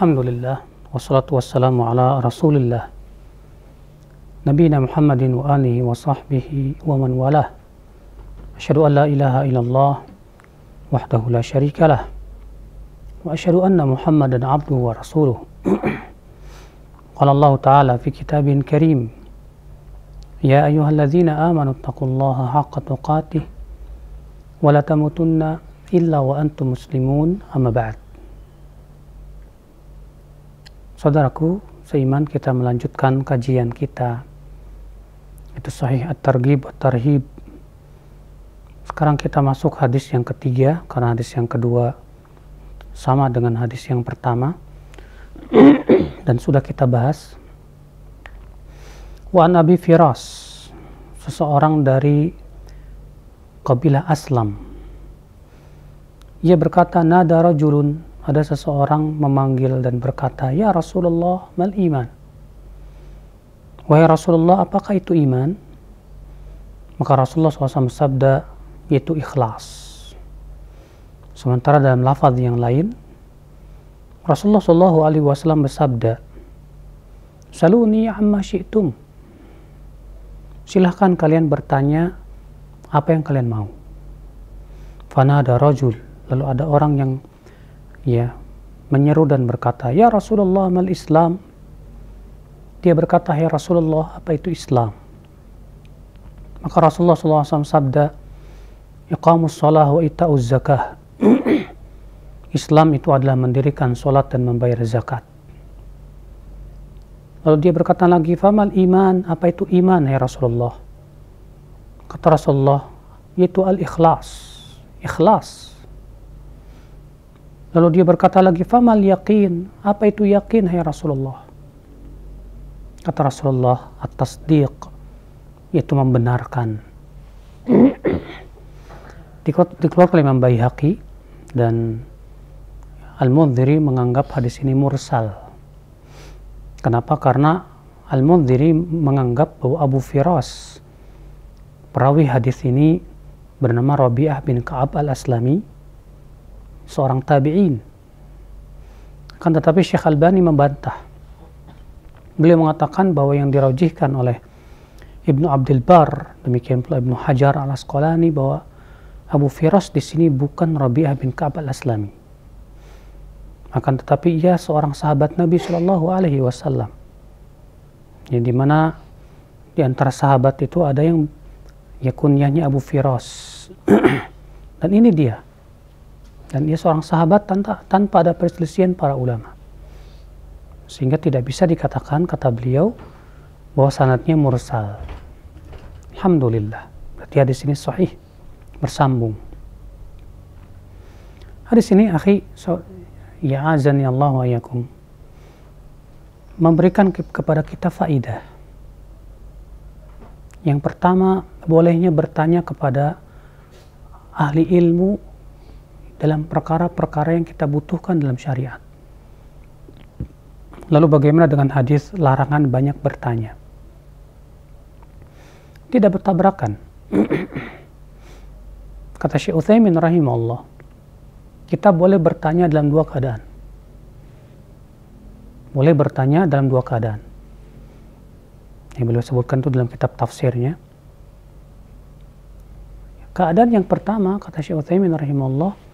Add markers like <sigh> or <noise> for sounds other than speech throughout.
Alhamdulillah wassalatu wassalamu ala Rasulillah Nabiina Muhammadin wa alihi wa sahbihi wa man walah Asyhadu an la ilaha illallah wahdahu la syarika lah wa asyhadu anna Muhammadan abduhu wa rasuluh Qala Allah Ta'ala fi kitabin karim Ya ayyuhalladzina amanu taqullaha haqqa tuqatih wa la tamutunna illa wa antum muslimun amma ba'd Saudaraku, seiman kita melanjutkan kajian kita. Itu sahih at-targhib at-tarhib. Sekarang kita masuk hadis yang ketiga, karena hadis yang kedua sama dengan hadis yang pertama. <clears throat> Dan sudah kita bahas. Wa Nabi Firas, seseorang dari kabilah Aslam. Ia berkata, Nada rajulun ada seseorang memanggil dan berkata, Ya Rasulullah, mal iman? Wahai Rasulullah, apakah itu iman? Maka Rasulullah SAW sabda, yaitu ikhlas. Sementara dalam lafaz yang lain, Rasulullah SAW bersabda, Saluni amma syi'tum. Silahkan kalian bertanya apa yang kalian mau. Fana ada rajul. Lalu ada orang yang ya menyeru dan berkata, "Ya Rasulullah, mal Islam?" Dia berkata, "Ya Rasulullah, apa itu Islam?" Maka Rasulullah SAW sabda, "Iqamus salah wa ita'uz zakah." <clears throat> Islam itu adalah mendirikan solat dan membayar zakat. Lalu dia berkata lagi, "Famal iman?" Apa itu iman, ya Rasulullah? Kata Rasulullah, yaitu al-ikhlas. Ikhlas Lalu dia berkata lagi, "Famal yakin?" Apa itu yakin, hai Rasulullah? Kata Rasulullah, "At-tasdiq." Yaitu membenarkan. <clears throat> Dikeluarkan oleh Imam Baihaqi dan Al-Mundhiri menganggap hadis ini mursal. Kenapa? Karena Al-Mundhiri menganggap bahwa Abu Firas perawi hadis ini bernama Rabi'ah bin Ka'ab al-Aslami seorang tabi'in. Kan tetapi Syekh Albani membantah. Beliau mengatakan bahwa yang dirajihkan oleh Ibnu Abdul Bar, demikian pula Ibnu Hajar al Asqalani bahwa Abu Firas di sini bukan Rabi'ah bin Ka'ab al-Aslami. Akan tetapi ia seorang sahabat Nabi Shallallahu Alaihi Wasallam. Yang di mana di antara sahabat itu ada yang ya kunyahnya Abu Firas. <clears throat> Dan ini dia dan dia seorang sahabat tanpa, tanpa ada perselisihan para ulama. Sehingga tidak bisa dikatakan, kata beliau, bahwa sanatnya mursal. Alhamdulillah. Berarti hadis ini sahih, bersambung. Hadis ini, akhi, so, ya azan ya Allah wa yakum, memberikan ke kepada kita faidah. Yang pertama, bolehnya bertanya kepada ahli ilmu dalam perkara-perkara yang kita butuhkan dalam syariat. Lalu bagaimana dengan hadis larangan banyak bertanya? Tidak bertabrakan. <clears throat> Kata Syekh Utsaimin rahimahullah, kita boleh bertanya dalam dua keadaan. Boleh bertanya dalam dua keadaan. Yang beliau sebutkan itu dalam kitab tafsirnya. Keadaan yang pertama, kata Syekh Utsaimin rahimahullah,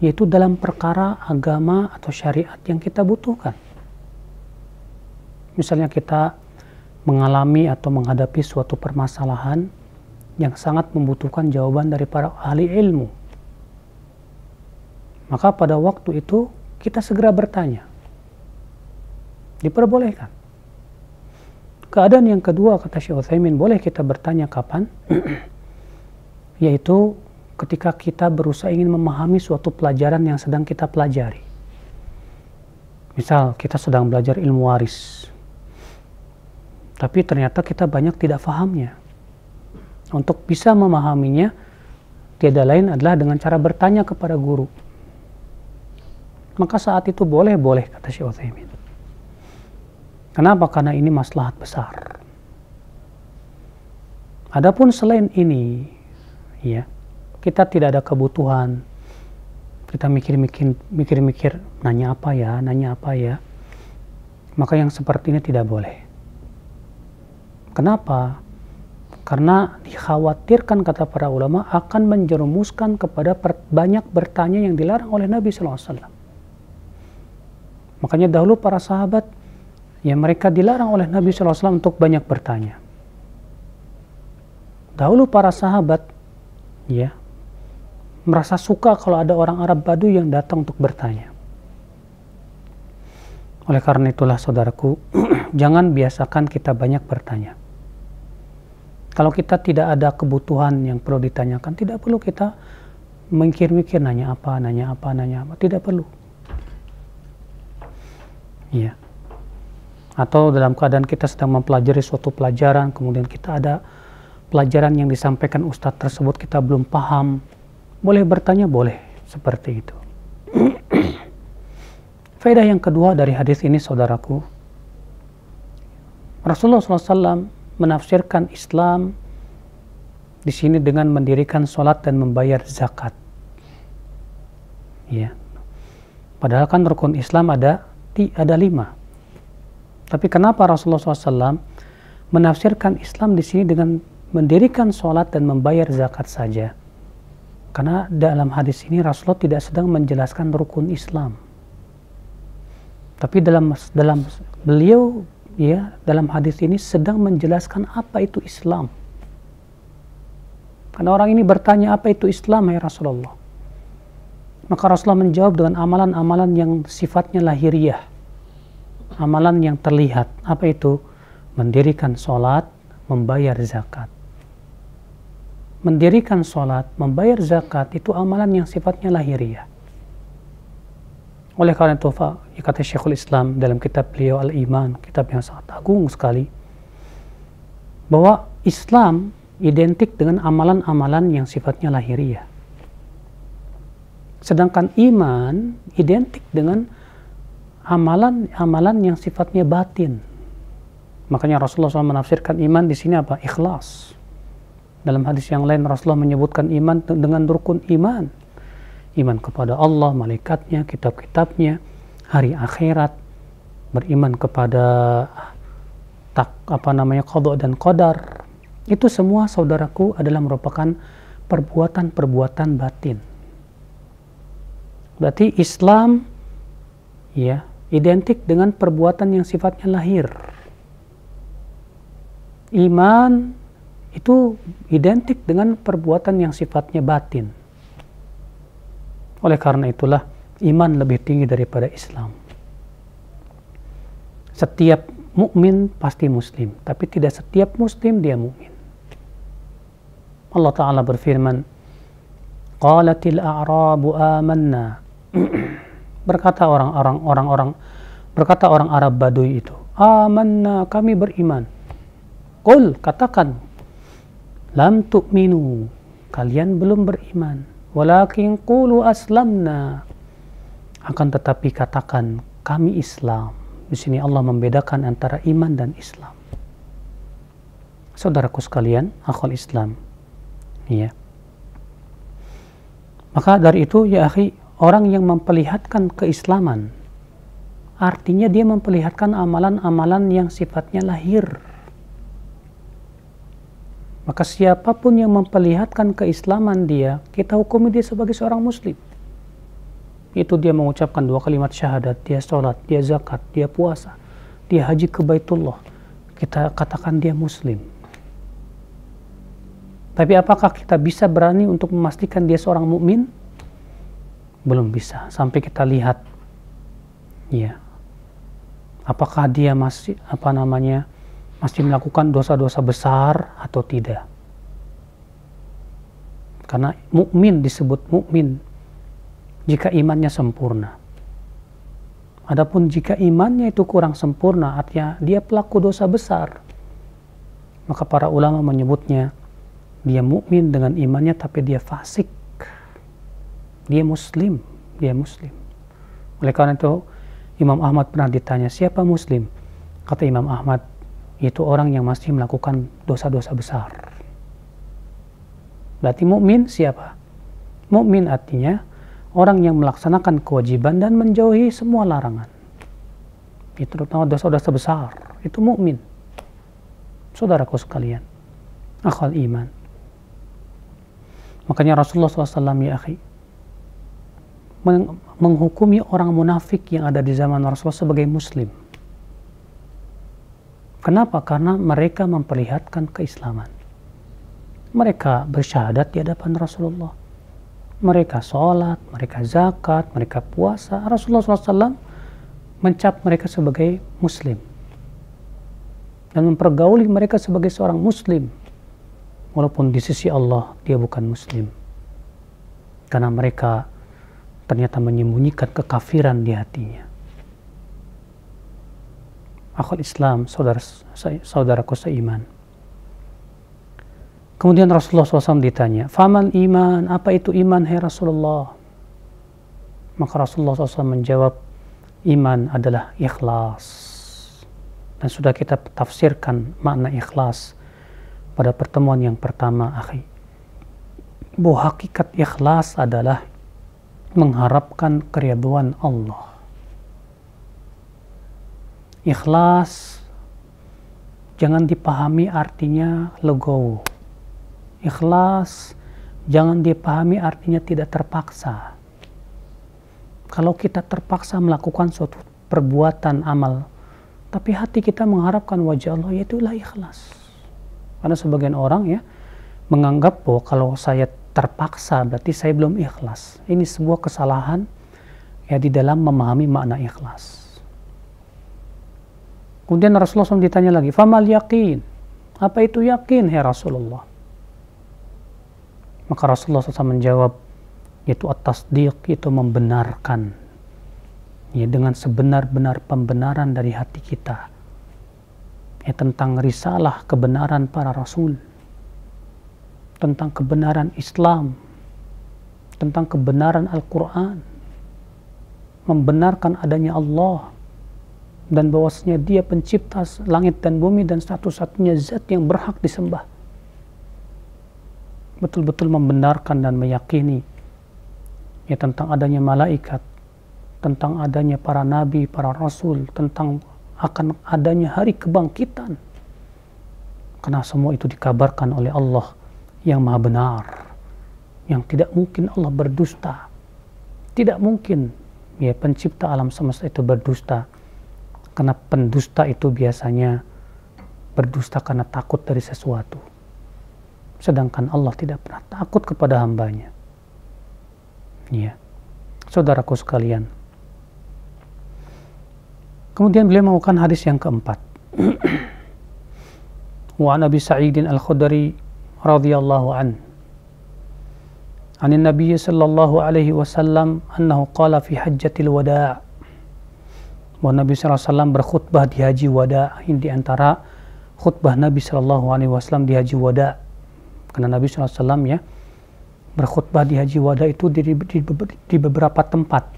yaitu dalam perkara agama atau syariat yang kita butuhkan. Misalnya kita mengalami atau menghadapi suatu permasalahan yang sangat membutuhkan jawaban dari para ahli ilmu. Maka pada waktu itu kita segera bertanya. Diperbolehkan. Keadaan yang kedua kata Syekh Utsaimin boleh kita bertanya kapan? <clears throat> yaitu ketika kita berusaha ingin memahami suatu pelajaran yang sedang kita pelajari. Misal kita sedang belajar ilmu waris, tapi ternyata kita banyak tidak fahamnya. Untuk bisa memahaminya, tiada lain adalah dengan cara bertanya kepada guru. Maka saat itu boleh-boleh, kata Syekh Uthaymin. Kenapa? Karena ini maslahat besar. Adapun selain ini, ya, kita tidak ada kebutuhan, kita mikir-mikir mikir-mikir nanya apa ya, nanya apa ya. Maka yang seperti ini tidak boleh. Kenapa? Karena dikhawatirkan kata para ulama akan menjerumuskan kepada banyak bertanya yang dilarang oleh Nabi SAW. Makanya dahulu para sahabat ya mereka dilarang oleh Nabi SAW untuk banyak bertanya. Dahulu para sahabat ya merasa suka kalau ada orang Arab Badu yang datang untuk bertanya. Oleh karena itulah saudaraku, <clears throat> jangan biasakan kita banyak bertanya. Kalau kita tidak ada kebutuhan yang perlu ditanyakan, tidak perlu kita mikir-mikir nanya apa, nanya apa, nanya apa, tidak perlu. Iya. Atau dalam keadaan kita sedang mempelajari suatu pelajaran, kemudian kita ada pelajaran yang disampaikan ustadz tersebut kita belum paham, boleh bertanya, boleh seperti itu. <clears throat> Faedah yang kedua dari hadis ini, saudaraku, Rasulullah SAW menafsirkan Islam di sini dengan mendirikan sholat dan membayar zakat. Ya. Padahal kan rukun Islam ada ada lima. Tapi kenapa Rasulullah SAW menafsirkan Islam di sini dengan mendirikan sholat dan membayar zakat saja? Karena dalam hadis ini Rasulullah tidak sedang menjelaskan rukun Islam. Tapi dalam dalam beliau ya dalam hadis ini sedang menjelaskan apa itu Islam. Karena orang ini bertanya apa itu Islam ya Rasulullah. Maka Rasulullah menjawab dengan amalan-amalan yang sifatnya lahiriah. Amalan yang terlihat. Apa itu? Mendirikan sholat, membayar zakat. Mendirikan sholat, membayar zakat itu amalan yang sifatnya lahiriah. Oleh karena itu, kata Syekhul Islam dalam kitab beliau Al-Iman, kitab yang sangat agung sekali, bahwa Islam identik dengan amalan-amalan yang sifatnya lahiriah. Sedangkan iman identik dengan amalan-amalan yang sifatnya batin. Makanya Rasulullah SAW menafsirkan iman di sini apa? Ikhlas. Dalam hadis yang lain Rasulullah menyebutkan iman dengan rukun iman iman kepada Allah, malaikatnya, kitab-kitabnya, hari akhirat, beriman kepada tak apa namanya kodok dan kodar. Itu semua saudaraku adalah merupakan perbuatan-perbuatan batin. Berarti Islam ya identik dengan perbuatan yang sifatnya lahir. Iman itu identik dengan perbuatan yang sifatnya batin. Oleh karena itulah iman lebih tinggi daripada Islam. Setiap mukmin pasti muslim, tapi tidak setiap muslim dia mukmin. Allah taala berfirman, "Qalatil a'rabu amanna." <clears throat> berkata orang-orang orang-orang berkata orang Arab Baduy itu, "Amanna, kami beriman." Qul, katakan, "Lam tu'minu." Kalian belum beriman Walakin qulu aslamna. Akan tetapi katakan kami Islam. Di sini Allah membedakan antara iman dan Islam. Saudaraku sekalian, akal Islam. Ya. Maka dari itu ya akhi, orang yang memperlihatkan keislaman artinya dia memperlihatkan amalan-amalan yang sifatnya lahir maka siapa pun yang memperlihatkan keislaman dia, kita hukumi dia sebagai seorang muslim. Itu dia mengucapkan dua kalimat syahadat, dia sholat, dia zakat, dia puasa, dia haji ke Baitullah. Kita katakan dia muslim. Tapi apakah kita bisa berani untuk memastikan dia seorang mukmin? Belum bisa. Sampai kita lihat, ya, apakah dia masih apa namanya masih melakukan dosa-dosa besar atau tidak. Karena mukmin disebut mukmin jika imannya sempurna. Adapun jika imannya itu kurang sempurna, artinya dia pelaku dosa besar, maka para ulama menyebutnya dia mukmin dengan imannya tapi dia fasik. Dia muslim, dia muslim. Oleh karena itu Imam Ahmad pernah ditanya, siapa muslim? Kata Imam Ahmad, itu orang yang masih melakukan dosa-dosa besar. Berarti mukmin siapa? Mukmin artinya orang yang melaksanakan kewajiban dan menjauhi semua larangan. Itu terutama dosa-dosa besar. Itu mukmin. Saudaraku sekalian, akal iman. Makanya Rasulullah SAW ya akhi, menghukumi orang munafik yang ada di zaman Rasulullah sebagai muslim. Kenapa? Karena mereka memperlihatkan keislaman. Mereka bersyahadat di hadapan Rasulullah. Mereka sholat, mereka zakat, mereka puasa. Rasulullah SAW mencap mereka sebagai muslim. Dan mempergauli mereka sebagai seorang muslim walaupun di sisi Allah dia bukan muslim karena mereka ternyata menyembunyikan kekafiran di hatinya akal Islam saudara saudaraku seiman kemudian Rasulullah SAW ditanya faman iman apa itu iman hai Rasulullah maka Rasulullah SAW menjawab iman adalah ikhlas dan sudah kita tafsirkan makna ikhlas pada pertemuan yang pertama, akhi. Bahwa hakikat ikhlas adalah mengharapkan keriduan Allah. Ikhlas jangan dipahami artinya legowo. Ikhlas jangan dipahami artinya tidak terpaksa. Kalau kita terpaksa melakukan suatu perbuatan amal, tapi hati kita mengharapkan wajah Allah, yaitulah ikhlas. Karena sebagian orang ya menganggap bahwa kalau saya terpaksa berarti saya belum ikhlas. Ini sebuah kesalahan ya di dalam memahami makna ikhlas. Kemudian Rasulullah SAW ditanya lagi, Famal yakin? Apa itu yakin, ya Rasulullah? Maka Rasulullah SAW menjawab, yaitu atas diq, itu membenarkan. Ya, dengan sebenar-benar pembenaran dari hati kita ya, tentang risalah kebenaran para rasul, tentang kebenaran Islam, tentang kebenaran Al-Quran, membenarkan adanya Allah, dan bahwasanya dia pencipta langit dan bumi dan satu-satunya zat yang berhak disembah. Betul-betul membenarkan dan meyakini ya tentang adanya malaikat, tentang adanya para nabi, para rasul, tentang akan adanya hari kebangkitan. Karena semua itu dikabarkan oleh Allah yang maha benar. Yang tidak mungkin Allah berdusta. Tidak mungkin ya pencipta alam semesta itu berdusta. Karena pendusta itu biasanya berdusta karena takut dari sesuatu. Sedangkan Allah tidak pernah takut kepada hambanya. Ya. Saudaraku sekalian. Kemudian beliau melakukan hadis yang keempat. <clears throat> Wa Nabi Sa'idin Al-Khudri radhiyallahu an. An Nabi sallallahu alaihi wasallam annahu qala fi hajjatil wada' bahwa Nabi SAW berkhutbah di Haji Wada. Ini di antara khutbah Nabi SAW di Haji Wada. Karena Nabi SAW ya berkhutbah di Haji Wada itu di, di, di beberapa tempat.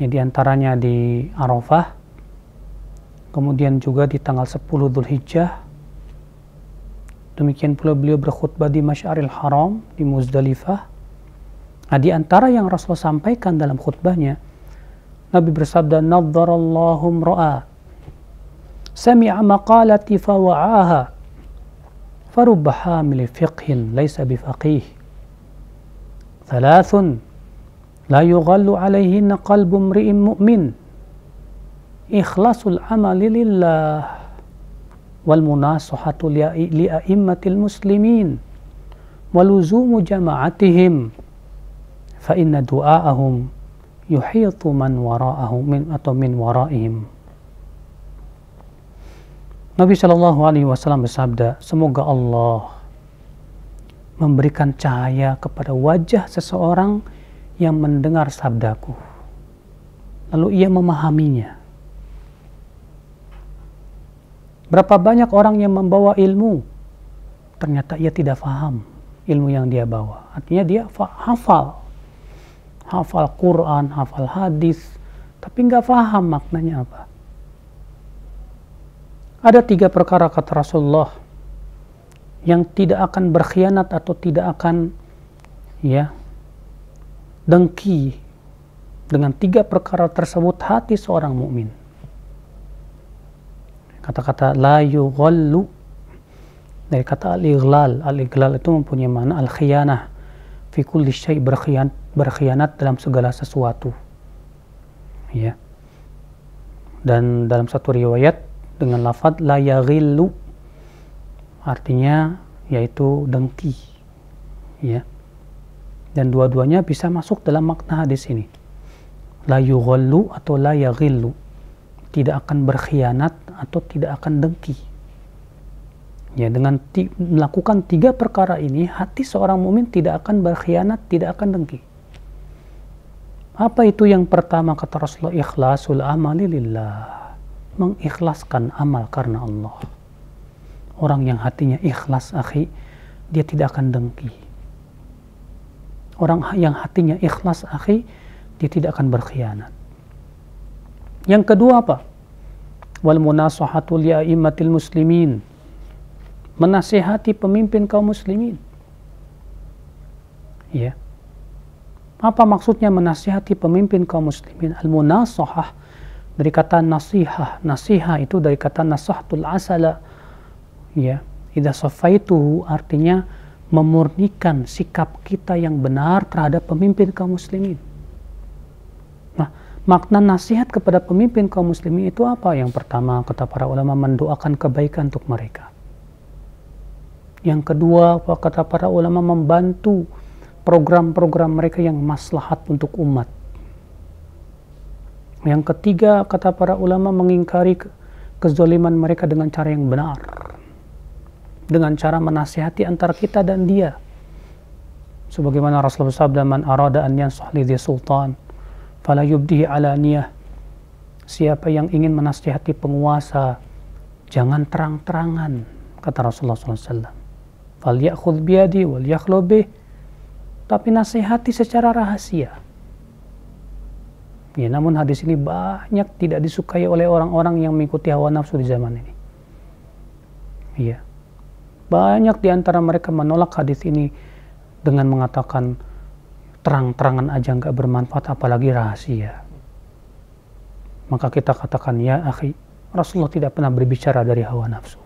Ya, di antaranya di Arafah kemudian juga di tanggal 10 Dzulhijjah demikian pula beliau berkhutbah di Masyaril Haram di Muzdalifah. Nah, di antara yang Rasul sampaikan dalam khutbahnya Nabi bersabda nadharallahu ra'a sami'a maqalati fawa'aha farubba hamil fiqhin laysa bifaqih thalathun لا يغل عليهن قلب امرئ مؤمن إخلاص العمل لله والمناصحة لأئمة المسلمين ولزوم جماعتهم فإن دعاءهم yuhitu man wara'ahu min atau min wara'ihim. Nabi Shallallahu Alaihi Wasallam bersabda, semoga Allah memberikan cahaya kepada wajah seseorang yang mendengar sabdaku. Lalu ia memahaminya. Berapa banyak orang yang membawa ilmu, ternyata ia tidak faham ilmu yang dia bawa. Artinya dia hafal, Hafal Quran, hafal hadis, tapi nggak faham maknanya apa. Ada tiga perkara kata Rasulullah yang tidak akan berkhianat atau tidak akan ya dengki dengan tiga perkara tersebut hati seorang mukmin. Kata-kata la yughallu dari kata al-ighlal. Al-ighlal itu mempunyai makna al-khiyanah. Fi kulli syai' berkhianat, berkhianat dalam segala sesuatu. Ya. Dan dalam satu riwayat dengan lafaz la yaghillu artinya yaitu dengki. Ya. Dan dua-duanya bisa masuk dalam makna hadis ini la yughallu atau la yaghillu tidak akan berkhianat atau tidak akan dengki ya dengan melakukan tiga perkara ini hati seorang mukmin tidak akan berkhianat tidak akan dengki apa itu yang pertama kata Rasulullah ikhlasul amali lillah mengikhlaskan amal karena Allah orang yang hatinya ikhlas akhi dia tidak akan dengki orang yang hatinya ikhlas akhi dia tidak akan berkhianat. Yang kedua apa? Wal munasahatu li'aimatil muslimin. Menasihati pemimpin kaum muslimin. Ya. Apa maksudnya menasihati pemimpin kaum muslimin? Al-munasahah dari kata nasihah. Nasihah itu dari kata nasahtul asala. Ya. Idza safaituhu artinya memurnikan sikap kita yang benar terhadap pemimpin kaum muslimin. Nah, makna nasihat kepada pemimpin kaum muslimin itu apa? Yang pertama, kata para ulama mendoakan kebaikan untuk mereka. Yang kedua, kata para ulama membantu program-program mereka yang maslahat untuk umat. Yang ketiga, kata para ulama mengingkari kezoliman mereka dengan cara yang benar. Dengan cara menasihati antara kita dan dia. Sebagaimana Rasulullah SAW, man arada an yansah sultan fala yubdihi alaniyah siapa yang ingin menasihati penguasa jangan terang-terangan kata Rasulullah SAW fal ya'khudh biyadi wal yakhlubih tapi nasihati secara rahasia. Ya namun hadis ini banyak tidak disukai oleh orang-orang yang mengikuti hawa nafsu di zaman ini. Iya. Banyak di antara mereka menolak hadis ini dengan mengatakan terang-terangan aja nggak bermanfaat apalagi rahasia. Maka kita katakan ya akhi Rasulullah tidak pernah berbicara dari hawa nafsu.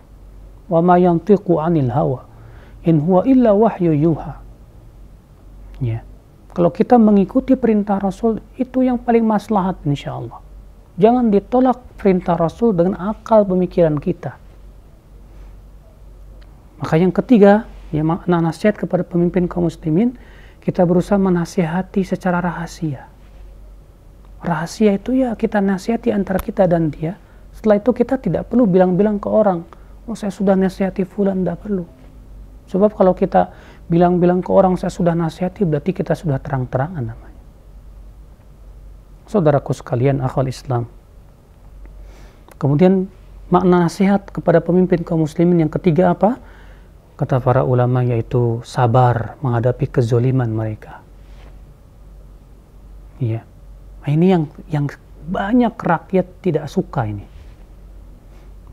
Wa ma yantiqu anil hawa in huwa illa wahyu yuha ya kalau kita mengikuti perintah Rasul itu yang paling maslahat insya Allah jangan ditolak perintah Rasul dengan akal pemikiran kita maka yang ketiga ya nasihat kepada pemimpin kaum muslimin kita berusaha menasihati secara rahasia. Rahasia itu ya kita nasihati antara kita dan dia. Setelah itu kita tidak perlu bilang-bilang ke orang, oh saya sudah nasihati fulan, tidak perlu. Sebab kalau kita bilang-bilang ke orang saya sudah nasihati, berarti kita sudah terang-terangan namanya. Saudaraku sekalian, akhwal Islam. Kemudian makna nasihat kepada pemimpin kaum muslimin yang ketiga apa? kata para ulama yaitu sabar menghadapi kezoliman mereka. Iya. Nah, ini yang yang banyak rakyat tidak suka ini.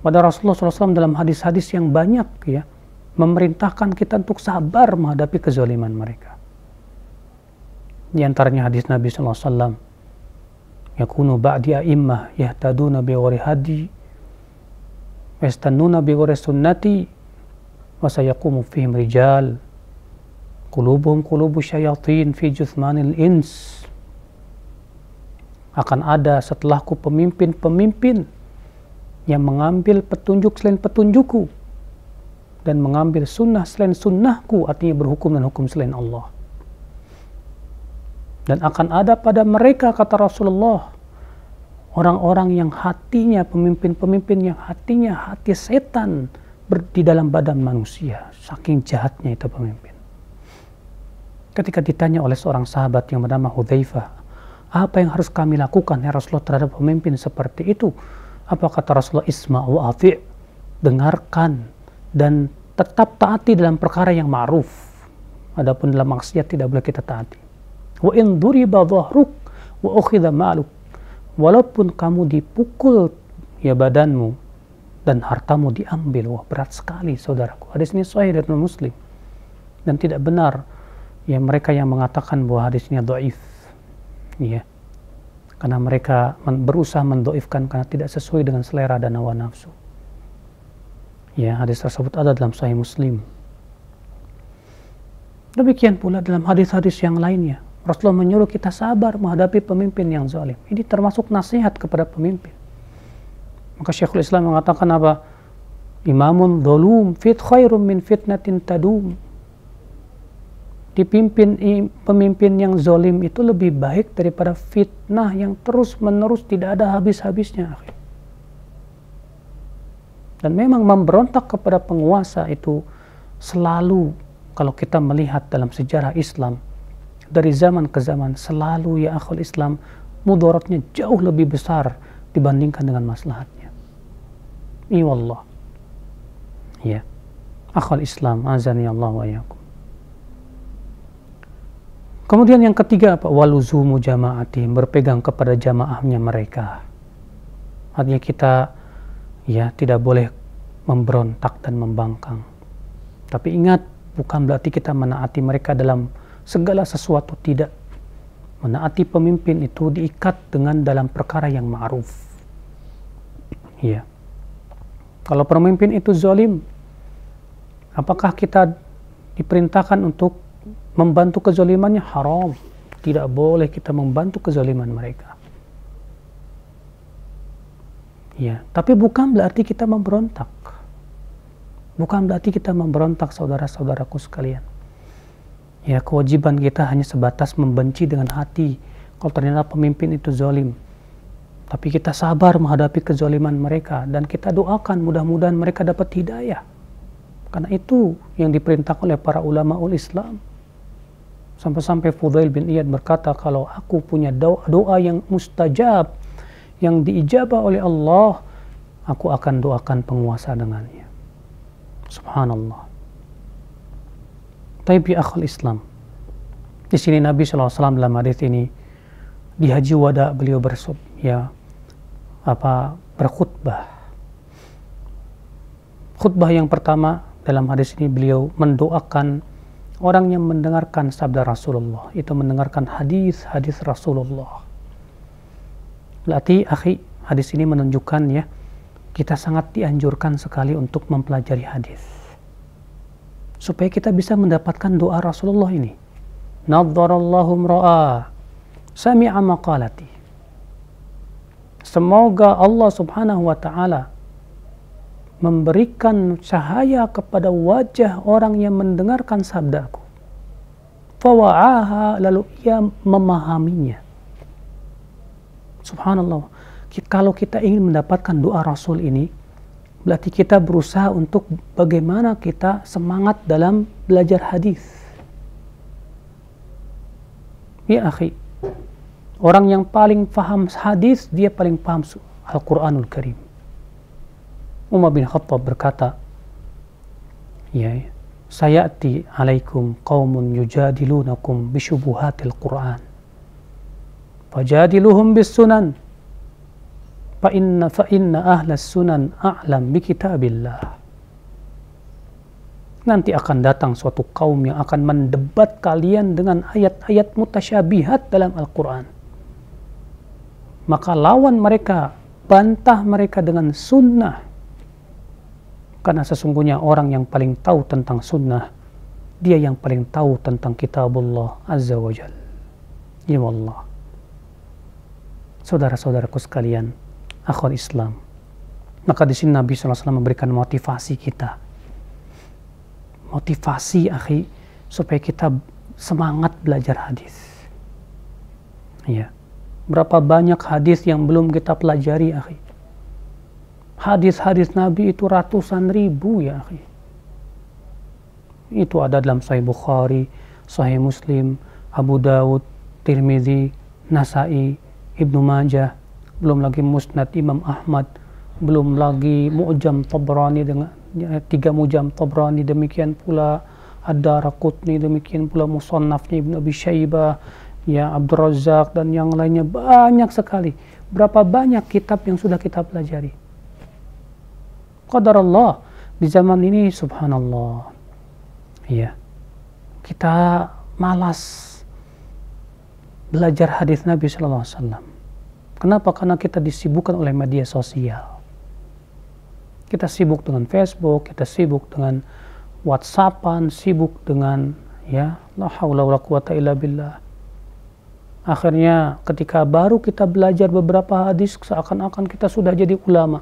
Pada Rasulullah SAW dalam hadis-hadis yang banyak ya memerintahkan kita untuk sabar menghadapi kezaliman mereka. Di antaranya hadis Nabi sallallahu alaihi wasallam, "Yakunu ba'di a'immah yahtaduna bi hadi wa yastannuna bi sunnati wa sayaqumu fihim rijal qulubuhum qulubu syayatin fi juthmanil ins." Akan ada setelahku pemimpin-pemimpin yang mengambil petunjuk selain petunjukku dan mengambil sunnah selain sunnahku artinya berhukum dan hukum selain Allah dan akan ada pada mereka kata Rasulullah orang-orang yang hatinya pemimpin-pemimpin yang hatinya hati setan di dalam badan manusia. Saking jahatnya itu pemimpin. Ketika ditanya oleh seorang sahabat yang bernama Hudzaifah, apa yang harus kami lakukan ya Rasulullah terhadap pemimpin seperti itu? Apa kata Rasulullah Isma'u ati' dengarkan dan tetap taati dalam perkara yang ma'ruf. Adapun dalam maksiat tidak boleh kita taati. Wa in duriba dhahruk wa ukhidha ma'luk. Walaupun kamu dipukul ya badanmu dan hartamu diambil. Wah berat sekali saudaraku. Hadis ini sahih dari Muslim. Dan tidak benar ya mereka yang mengatakan bahwa hadisnya doif. ya karena mereka berusaha mendoifkan karena tidak sesuai dengan selera dan hawa nafsu ya hadis tersebut ada dalam Sahih Muslim. Demikian pula dalam hadis-hadis yang lainnya. Rasulullah menyuruh kita sabar menghadapi pemimpin yang zalim. Ini termasuk nasihat kepada pemimpin. Maka Syekhul Islam mengatakan apa? Imamun dolum fit khairum min fitnatin tadum. Dipimpin pemimpin yang zolim itu lebih baik daripada fitnah yang terus menerus tidak ada habis-habisnya dan memang memberontak kepada penguasa itu selalu kalau kita melihat dalam sejarah Islam dari zaman ke zaman selalu ya akhul Islam mudaratnya jauh lebih besar dibandingkan dengan maslahatnya. Iya Allah. Ya. Akhul Islam azani Allah wa yakum. Kemudian yang ketiga apa? Waluzumu jamaati, berpegang kepada jamaahnya mereka. Artinya kita ya tidak boleh memberontak dan membangkang. Tapi ingat, bukan berarti kita menaati mereka dalam segala sesuatu tidak. Menaati pemimpin itu diikat dengan dalam perkara yang ma'ruf. Ya. Kalau pemimpin itu zalim, apakah kita diperintahkan untuk membantu kezalimannya haram. Tidak boleh kita membantu kezaliman mereka. Ya, tapi bukan berarti kita memberontak. Bukan berarti kita memberontak saudara-saudaraku sekalian. Ya, kewajiban kita hanya sebatas membenci dengan hati kalau ternyata pemimpin itu zalim. Tapi kita sabar menghadapi kezaliman mereka dan kita doakan mudah-mudahan mereka dapat hidayah. Karena itu yang diperintahkan oleh para ulama ul Islam Sampai-sampai Fudail bin Iyad berkata, kalau aku punya doa yang mustajab, yang diijabah oleh Allah, aku akan doakan penguasa dengannya. Subhanallah. Tapi akhul Islam. Di sini Nabi SAW dalam hadis ini di haji wada beliau bersub ya apa berkhutbah. Khutbah yang pertama dalam hadis ini beliau mendoakan orang yang mendengarkan sabda Rasulullah itu mendengarkan hadis-hadis Rasulullah. Berarti akhi, hadis ini menunjukkan ya kita sangat dianjurkan sekali untuk mempelajari hadis. Supaya kita bisa mendapatkan doa Rasulullah ini. Nadharallahu ra'a sami'a maqalati. Semoga Allah Subhanahu wa taala memberikan cahaya kepada wajah orang yang mendengarkan sabdaku. Fawa'aha lalu ia memahaminya. Subhanallah. Kalau kita ingin mendapatkan doa Rasul ini, berarti kita berusaha untuk bagaimana kita semangat dalam belajar hadis. Ya akhi, orang yang paling paham hadis, dia paling paham Al-Quranul Karim. Umar bin Khattab berkata, ya, sayati alaikum qaumun yujadilunakum bisyubuhatil Qur'an. Fajadiluhum bis sunan. Fa inna fa inna ahla sunan a'lam bi kitabillah. Nanti akan datang suatu kaum yang akan mendebat kalian dengan ayat-ayat mutasyabihat dalam Al-Quran. Maka lawan mereka, bantah mereka dengan sunnah karena sesungguhnya orang yang paling tahu tentang sunnah, dia yang paling tahu tentang kitabullah azza wa jal. Ya Allah. Saudara-saudaraku sekalian, akhwat Islam. Maka di sini Nabi SAW memberikan motivasi kita. Motivasi, akhi, supaya kita semangat belajar hadis. Ya. Berapa banyak hadis yang belum kita pelajari, akhi hadis-hadis Nabi itu ratusan ribu ya akhi. Itu ada dalam Sahih Bukhari, Sahih Muslim, Abu Dawud, Tirmidzi, Nasai, Ibnu Majah, belum lagi Musnad Imam Ahmad, belum lagi Mu'jam Tabrani dengan ya, tiga Mu'jam Tabrani demikian pula ada Rakutni demikian pula Musannafnya Ibnu Abi Syaibah ya Abdul Razak dan yang lainnya. Banyak sekali. Berapa banyak kitab yang sudah kita pelajari? Qadar Allah di zaman ini subhanallah. Ya kita malas belajar hadis Nabi Shallallahu Alaihi Wasallam. Kenapa? Karena kita disibukkan oleh media sosial. Kita sibuk dengan Facebook, kita sibuk dengan WhatsAppan, sibuk dengan ya, la haula wala quwata illa billah. Akhirnya ketika baru kita belajar beberapa hadis seakan-akan kita sudah jadi ulama.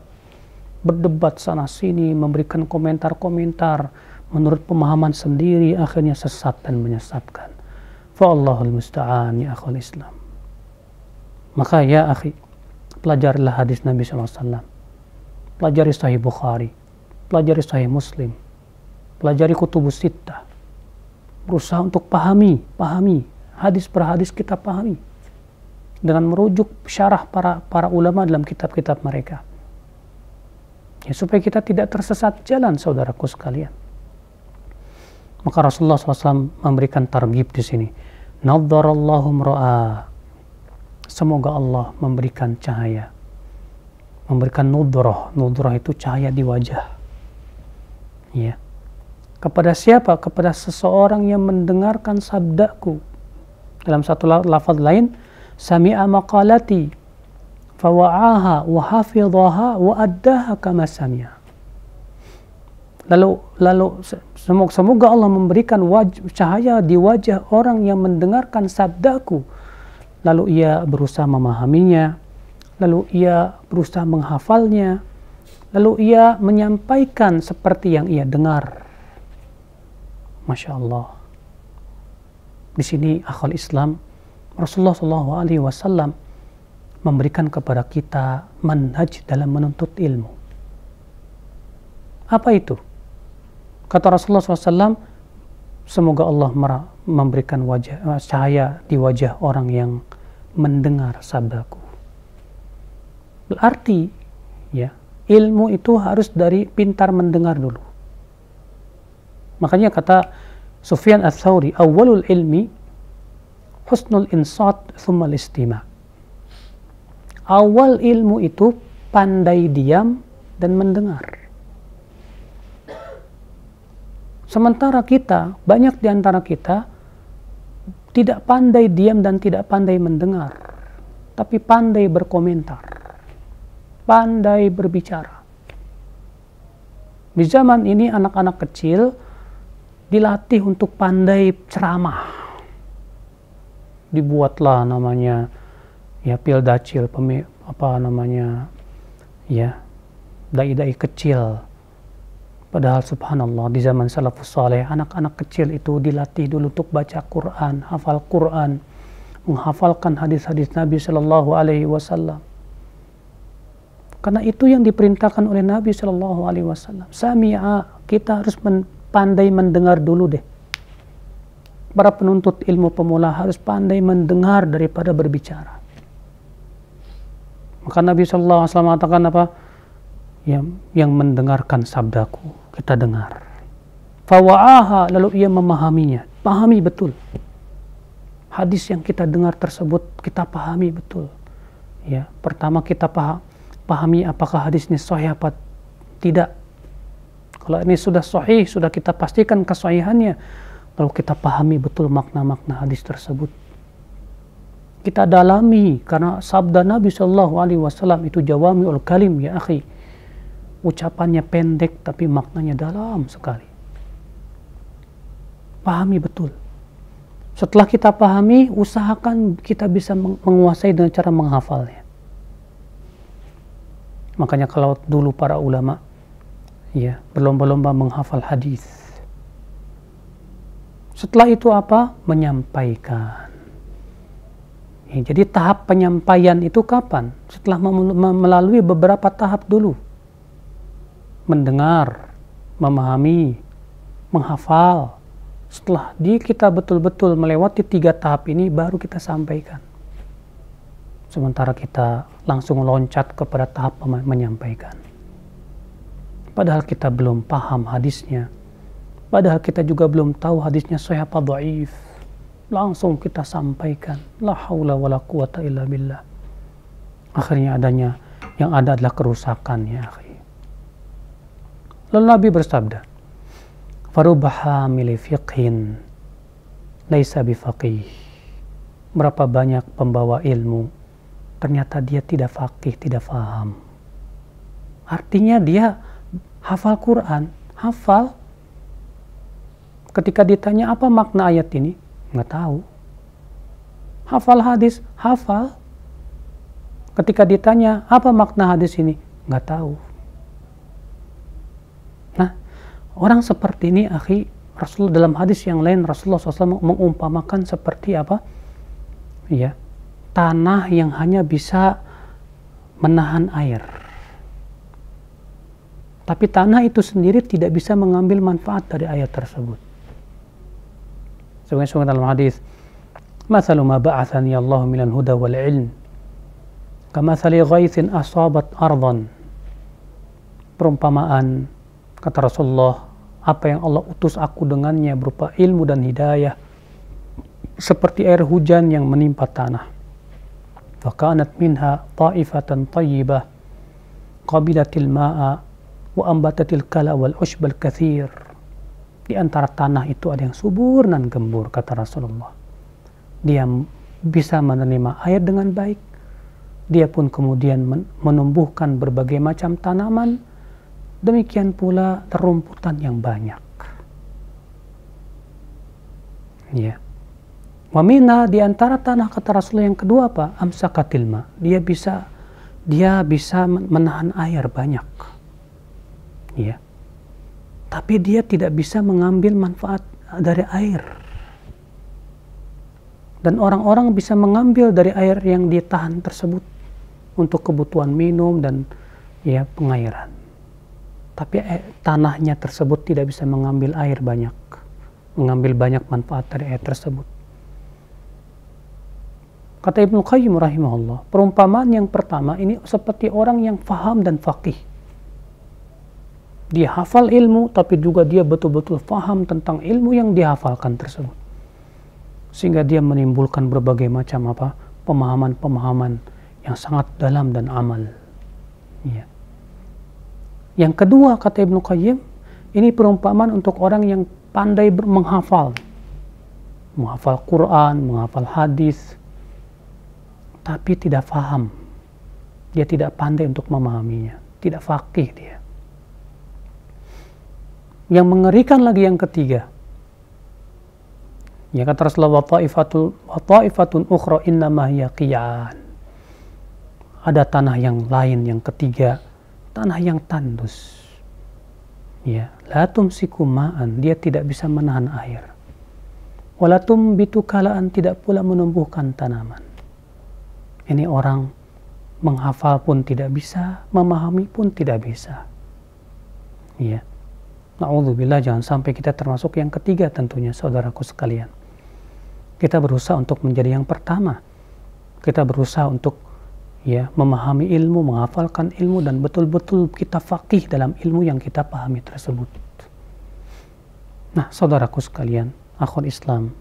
Berdebat sana sini, memberikan komentar-komentar menurut pemahaman sendiri akhirnya sesat dan menyesatkan. Fa'allahul musta'an ya akhul Islam. Maka ya akhi, pelajarilah hadis Nabi SAW. Pelajari Sahih Bukhari, pelajari Sahih Muslim, pelajari Kutubus Sittah. Berusaha untuk pahami, pahami, hadis per hadis kita pahami. Dengan merujuk syarah para para ulama dalam kitab-kitab mereka. Ya, supaya kita tidak tersesat jalan saudaraku sekalian. Maka Rasulullah SAW memberikan targib di sini. Nadharallahu mra'a. Semoga Allah memberikan cahaya. Memberikan nudrah. Nudrah itu cahaya di wajah. Ya. Kepada siapa? Kepada seseorang yang mendengarkan sabdaku. Dalam satu lafaz lain, sami'a maqalati fawa'aha wa hafidhaha wa addaha kama sami'a lalu lalu semoga, Allah memberikan cahaya di wajah orang yang mendengarkan sabdaku lalu ia berusaha memahaminya. Lalu ia berusaha menghafalnya. Lalu ia menyampaikan seperti yang ia dengar. Masya Allah. Di sini akal Islam Rasulullah SAW memberikan kepada kita manhaj dalam menuntut ilmu. Apa itu? Kata Rasulullah SAW, semoga Allah memberikan wajah eh, cahaya di wajah orang yang mendengar sabdaku. Berarti ya, ilmu itu harus dari pintar mendengar dulu. Makanya kata Sufyan ats-Tsauri, awalul ilmi husnul insat thumma istima. Awal ilmu itu pandai diam dan mendengar. Sementara kita, banyak di antara kita tidak pandai diam dan tidak pandai mendengar, tapi pandai berkomentar, pandai berbicara. Di zaman ini anak-anak kecil dilatih untuk pandai ceramah. Dibuatlah namanya ya pildacil, apa namanya ya dai-dai kecil Padahal subhanallah di zaman salafus saleh anak-anak kecil itu dilatih dulu untuk baca Quran, hafal Quran, menghafalkan hadis-hadis Nabi Shallallahu Alaihi Wasallam. Karena itu yang diperintahkan oleh Nabi Shallallahu Alaihi Wasallam. Sami'a kita harus men pandai mendengar dulu deh. Para penuntut ilmu pemula harus pandai mendengar daripada berbicara. Maka Nabi Shallallahu Alaihi Wasallam mengatakan apa? Yang, yang mendengarkan sabdaku kita dengar. Fawa'aha lalu ia memahaminya. Pahami betul. Hadis yang kita dengar tersebut kita pahami betul. Ya pertama kita paham, pahami apakah hadis ini sahih apa tidak. Kalau ini sudah sahih sudah kita pastikan kesahihannya. Lalu kita pahami betul makna-makna hadis tersebut. Kita dalami karena sabda Nabi Shallallahu Alaihi Wasallam itu jawami ul kalim ya akhi ucapannya pendek tapi maknanya dalam sekali. Pahami betul. Setelah kita pahami, usahakan kita bisa menguasai dengan cara menghafalnya. Makanya kalau dulu para ulama ya berlomba-lomba menghafal hadis. Setelah itu apa? Menyampaikan. Ya, jadi tahap penyampaian itu kapan? Setelah melalui beberapa tahap dulu mendengar, memahami, menghafal. Setelah di kita betul-betul melewati tiga tahap ini, baru kita sampaikan. Sementara kita langsung loncat kepada tahap menyampaikan. Padahal kita belum paham hadisnya. Padahal kita juga belum tahu hadisnya sahih apa dhaif. Langsung kita sampaikan. La haula wa la quwata illa billah. Akhirnya adanya yang ada adalah kerusakan ya akhir. Lalu Nabi bersabda, "Farubaha mili fiqhin laisa bifaqih." berapa banyak pembawa ilmu ternyata dia tidak fakih, tidak faham. Artinya dia hafal Quran, hafal. Ketika ditanya apa makna ayat ini, nggak tahu. Hafal hadis, hafal. Ketika ditanya apa makna hadis ini, nggak tahu. Nah, orang seperti ini, akhi, Rasul dalam hadis yang lain Rasulullah SAW mengumpamakan seperti apa? Ya, tanah yang hanya bisa menahan air. Tapi tanah itu sendiri tidak bisa mengambil manfaat dari air tersebut. Sebagai dalam hadis, "Mathalu ma ba'athani Allah minal huda wal ilm, kamathali ghaithin asabat ardan." Perumpamaan kata Rasulullah, apa yang Allah utus aku dengannya berupa ilmu dan hidayah seperti air hujan yang menimpa tanah. Fakanat minha ta'ifatan tayyibah qabilatil ma'a wa ambatatil kala wal ushbal kathir. Di antara tanah itu ada yang subur dan gembur kata Rasulullah. Dia bisa menerima air dengan baik. Dia pun kemudian menumbuhkan berbagai macam tanaman demikian pula terumputan yang banyak ya Wamina di antara tanah kata Rasulullah yang kedua apa? Amsakatilma. Dia bisa dia bisa menahan air banyak. Ya. Tapi dia tidak bisa mengambil manfaat dari air. Dan orang-orang bisa mengambil dari air yang ditahan tersebut untuk kebutuhan minum dan ya pengairan. Tapi eh, tanahnya tersebut tidak bisa mengambil air banyak, mengambil banyak manfaat dari air tersebut. Kata Ibnu Qayyim rahimahullah, perumpamaan yang pertama ini seperti orang yang faham dan faqih. Dia hafal ilmu, tapi juga dia betul-betul faham tentang ilmu yang dihafalkan tersebut. Sehingga dia menimbulkan berbagai macam apa pemahaman-pemahaman yang sangat dalam dan amal. Ya. Yang kedua kata Ibnu Qayyim, ini perumpamaan untuk orang yang pandai menghafal. Menghafal Quran, menghafal hadis, tapi tidak faham. Dia tidak pandai untuk memahaminya, tidak fakih dia. Yang mengerikan lagi yang ketiga. Ya kata Rasulullah ta'ifatul wa ta'ifatun ukhra. Ada tanah yang lain yang ketiga, tanah yang tandus. Ya, la tumsiku ma'an, dia tidak bisa menahan air. Walatum bitu kalaan tidak pula menumbuhkan tanaman ini orang menghafal pun tidak bisa, memahami pun tidak bisa. Iya. Na'udzubillah jangan sampai kita termasuk yang ketiga tentunya saudaraku sekalian. Kita berusaha untuk menjadi yang pertama. Kita berusaha untuk ya memahami ilmu, menghafalkan ilmu dan betul-betul kita fakih dalam ilmu yang kita pahami tersebut. Nah, saudaraku sekalian, akhwat Islam,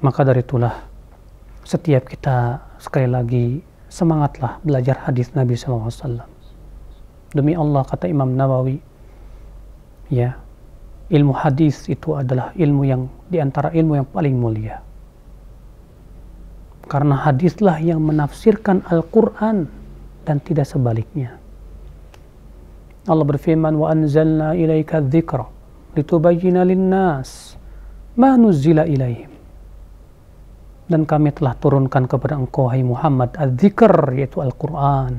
maka dari itulah setiap kita sekali lagi semangatlah belajar hadis Nabi SAW. Demi Allah kata Imam Nawawi, ya ilmu hadis itu adalah ilmu yang di antara ilmu yang paling mulia. Karena hadislah yang menafsirkan Al-Quran dan tidak sebaliknya. Allah berfirman, wa anzalna ilaika dzikra litubayyana linnas ma nuzila ilaihim. Dan kami telah turunkan kepada engkau hai Muhammad az-zikr yaitu Al-Qur'an.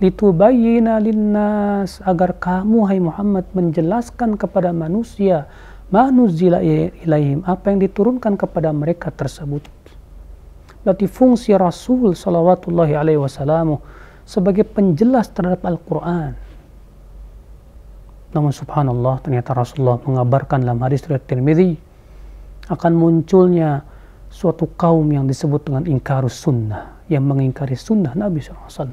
Litubayyina linnas agar kamu hai Muhammad menjelaskan kepada manusia manuzila ilaihim apa yang diturunkan kepada mereka tersebut berarti fungsi Rasul salawatullahi alaihi wasallam sebagai penjelas terhadap Al-Quran namun subhanallah ternyata Rasulullah mengabarkan dalam hadis riwayat Tirmidzi akan munculnya suatu kaum yang disebut dengan ingkarus sunnah yang mengingkari sunnah Nabi SAW.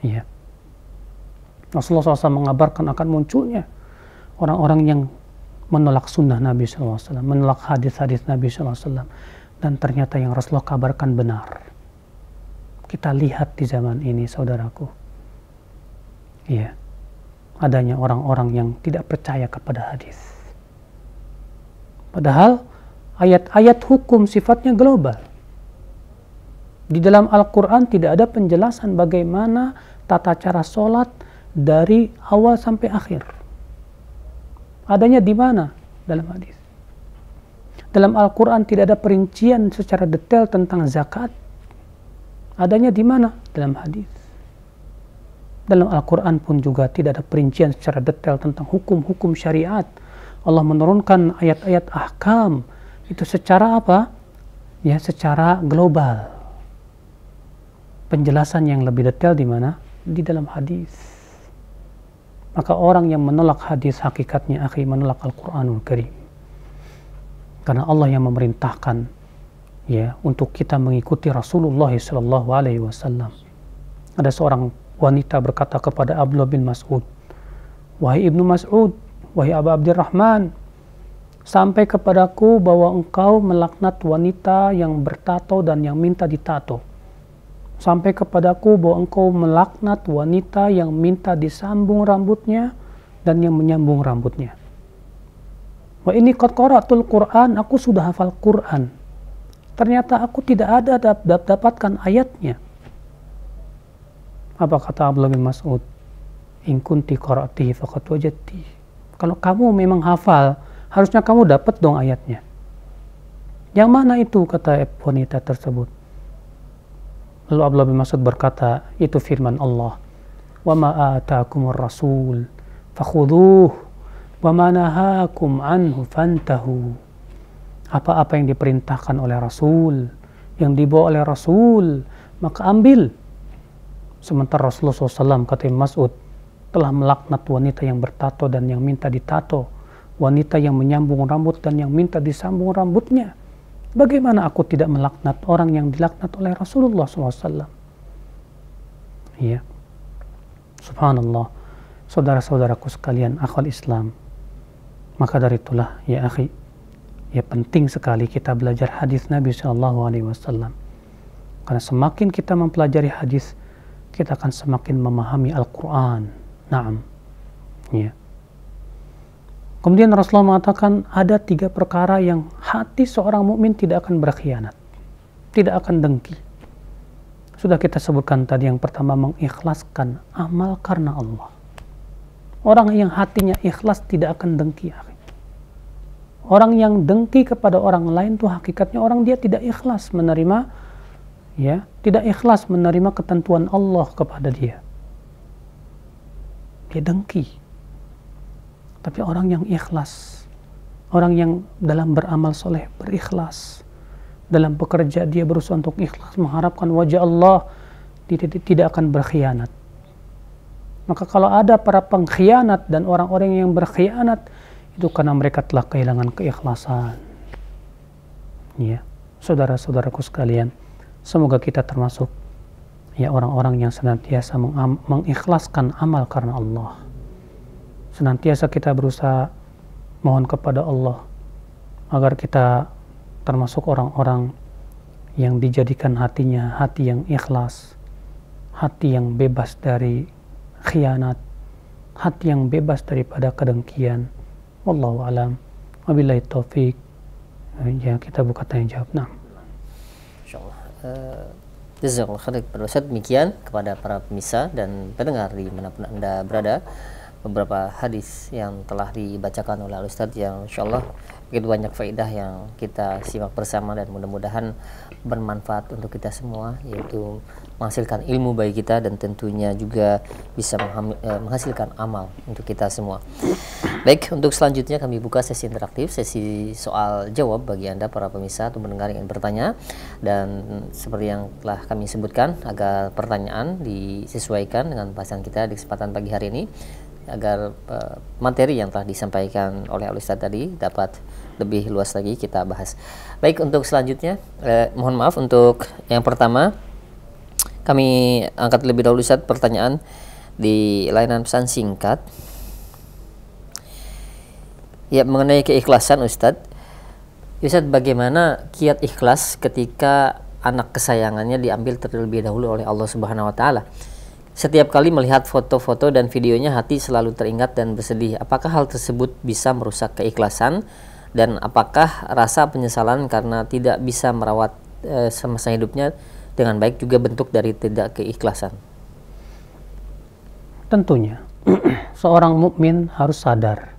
Iya. Rasulullah SAW mengabarkan akan munculnya orang-orang yang menolak sunnah Nabi SAW, menolak hadis-hadis Nabi SAW, dan ternyata yang Rasulullah kabarkan benar. Kita lihat di zaman ini, saudaraku. Iya. Adanya orang-orang yang tidak percaya kepada hadis. Padahal ayat-ayat hukum sifatnya global. Di dalam Al-Quran tidak ada penjelasan bagaimana tata cara sholat dari awal sampai akhir. Adanya di mana? Dalam hadis. Dalam Al-Quran tidak ada perincian secara detail tentang zakat. Adanya di mana? Dalam hadis. Dalam Al-Quran pun juga tidak ada perincian secara detail tentang hukum-hukum syariat. Allah menurunkan ayat-ayat ahkam itu secara apa? Ya, secara global. Penjelasan yang lebih detail di mana? Di dalam hadis. Maka orang yang menolak hadis hakikatnya akhi menolak Al-Qur'anul Karim. Karena Allah yang memerintahkan ya untuk kita mengikuti Rasulullah sallallahu alaihi wasallam. Ada seorang wanita berkata kepada Abdullah bin Mas'ud, "Wahai Ibnu Mas'ud, wahai Abu Abdurrahman, sampai kepadaku bahwa engkau melaknat wanita yang bertato dan yang minta ditato." sampai kepadaku bahwa engkau melaknat wanita yang minta disambung rambutnya dan yang menyambung rambutnya. Wah ini qara'atul Quran, aku sudah hafal Quran. Ternyata aku tidak ada dap dap dapatkan ayatnya. Apa kata Abdullah bin Mas'ud? In kunti qara'tihi faqad wajadti. Kalau kamu memang hafal, harusnya kamu dapat dong ayatnya. Yang mana itu kata wanita tersebut? Lalu Abdullah bin Mas'ud berkata, itu firman Allah. Wa ma rasul fakhuduh wa anhu fantahu. Apa-apa yang diperintahkan oleh Rasul, yang dibawa oleh Rasul, maka ambil. Sementara Rasulullah SAW kata Mas'ud telah melaknat wanita yang bertato dan yang minta ditato, wanita yang menyambung rambut dan yang minta disambung rambutnya Bagaimana aku tidak melaknat orang yang dilaknat oleh Rasulullah SAW? Iya. Subhanallah. Saudara-saudaraku sekalian, akal Islam. Maka dari itulah, ya akhi, ya penting sekali kita belajar hadis Nabi Shallallahu Alaihi Wasallam. Karena semakin kita mempelajari hadis, kita akan semakin memahami Al-Quran. Naam. Ya. Kemudian Rasulullah mengatakan ada tiga perkara yang hati seorang mukmin tidak akan berkhianat, tidak akan dengki. Sudah kita sebutkan tadi yang pertama mengikhlaskan amal karena Allah. Orang yang hatinya ikhlas tidak akan dengki. Orang yang dengki kepada orang lain tuh hakikatnya orang dia tidak ikhlas menerima ya, tidak ikhlas menerima ketentuan Allah kepada dia. Dia dengki tapi orang yang ikhlas orang yang dalam beramal soleh berikhlas dalam bekerja dia berusaha untuk ikhlas mengharapkan wajah Allah tidak akan berkhianat maka kalau ada para pengkhianat dan orang-orang yang berkhianat itu karena mereka telah kehilangan keikhlasan ya saudara-saudaraku sekalian semoga kita termasuk ya orang-orang yang senantiasa mengikhlaskan amal karena Allah senantiasa kita berusaha mohon kepada Allah agar kita termasuk orang-orang yang dijadikan hatinya hati yang ikhlas, hati yang bebas dari khianat, hati yang bebas daripada kedengkian. Wallahu alam. Wabillahi taufik. Ya, kita buka tanya jawab. Nah. Insyaallah. Uh, Jazakallah khair demikian kepada para pemirsa dan pendengar di mana pun Anda berada beberapa hadis yang telah dibacakan oleh Al Ustadz yang insya Allah begitu banyak faedah yang kita simak bersama dan mudah-mudahan bermanfaat untuk kita semua yaitu menghasilkan ilmu bagi kita dan tentunya juga bisa eh, menghasilkan amal untuk kita semua. Baik, untuk selanjutnya kami buka sesi interaktif, sesi soal jawab bagi Anda para pemirsa atau mendengar yang bertanya dan seperti yang telah kami sebutkan agar pertanyaan disesuaikan dengan pasangan kita di kesempatan pagi hari ini agar uh, materi yang telah disampaikan oleh Ustaz tadi dapat lebih luas lagi kita bahas. Baik untuk selanjutnya, eh, mohon maaf untuk yang pertama kami angkat lebih dahulu Ustaz pertanyaan di layanan pesan singkat. Ya mengenai keikhlasan Ustadz, Ustadz bagaimana kiat ikhlas ketika anak kesayangannya diambil terlebih dahulu oleh Allah Subhanahu Wa Taala? Setiap kali melihat foto-foto dan videonya hati selalu teringat dan bersedih. Apakah hal tersebut bisa merusak keikhlasan dan apakah rasa penyesalan karena tidak bisa merawat e, semasa hidupnya dengan baik juga bentuk dari tidak keikhlasan tentunya <clears throat> seorang mukmin harus sadar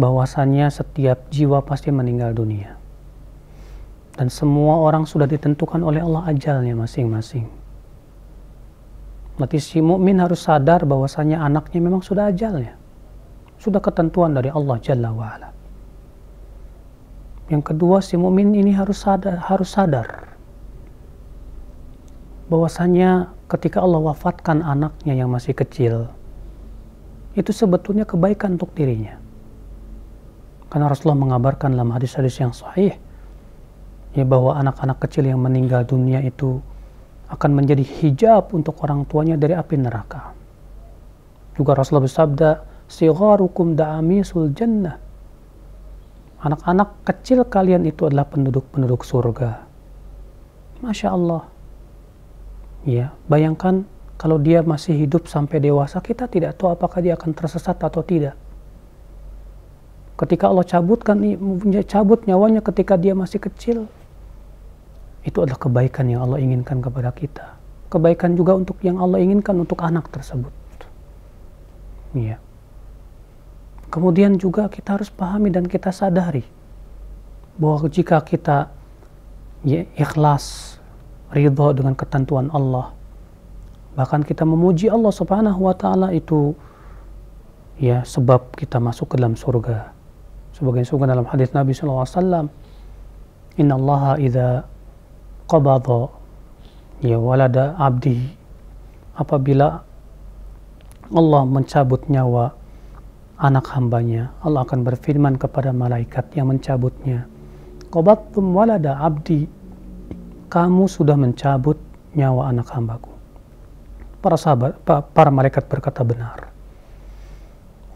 bahwasannya setiap jiwa pasti meninggal dunia dan semua orang sudah ditentukan oleh Allah ajalnya masing-masing Berarti si mukmin harus sadar bahwasanya anaknya memang sudah ajalnya. Sudah ketentuan dari Allah Jalla wa ala. Yang kedua si mukmin ini harus sadar harus sadar bahwasanya ketika Allah wafatkan anaknya yang masih kecil itu sebetulnya kebaikan untuk dirinya. Karena Rasulullah mengabarkan dalam hadis-hadis yang sahih ya bahwa anak-anak kecil yang meninggal dunia itu akan menjadi hijab untuk orang tuanya dari api neraka. Juga Rasulullah bersabda, "Sigharukum da'amisul jannah." Anak-anak kecil kalian itu adalah penduduk-penduduk surga. Masya Allah. Ya, bayangkan kalau dia masih hidup sampai dewasa, kita tidak tahu apakah dia akan tersesat atau tidak. Ketika Allah cabutkan cabut nyawanya ketika dia masih kecil, itu adalah kebaikan yang Allah inginkan kepada kita. Kebaikan juga untuk yang Allah inginkan untuk anak tersebut. Iya. Kemudian juga kita harus pahami dan kita sadari bahwa jika kita ya, ikhlas, ridho dengan ketentuan Allah, bahkan kita memuji Allah Subhanahu wa taala itu ya sebab kita masuk ke dalam surga. Sebagai surga dalam hadis Nabi wasallam, "Inna Allah idza qabadha ya walada abdi. Apabila Allah mencabut nyawa anak hambanya Allah akan berfirman kepada malaikat yang mencabutnya qabattum walada abdi. Kamu sudah mencabut nyawa anak hambaku. Para sahabat para malaikat berkata benar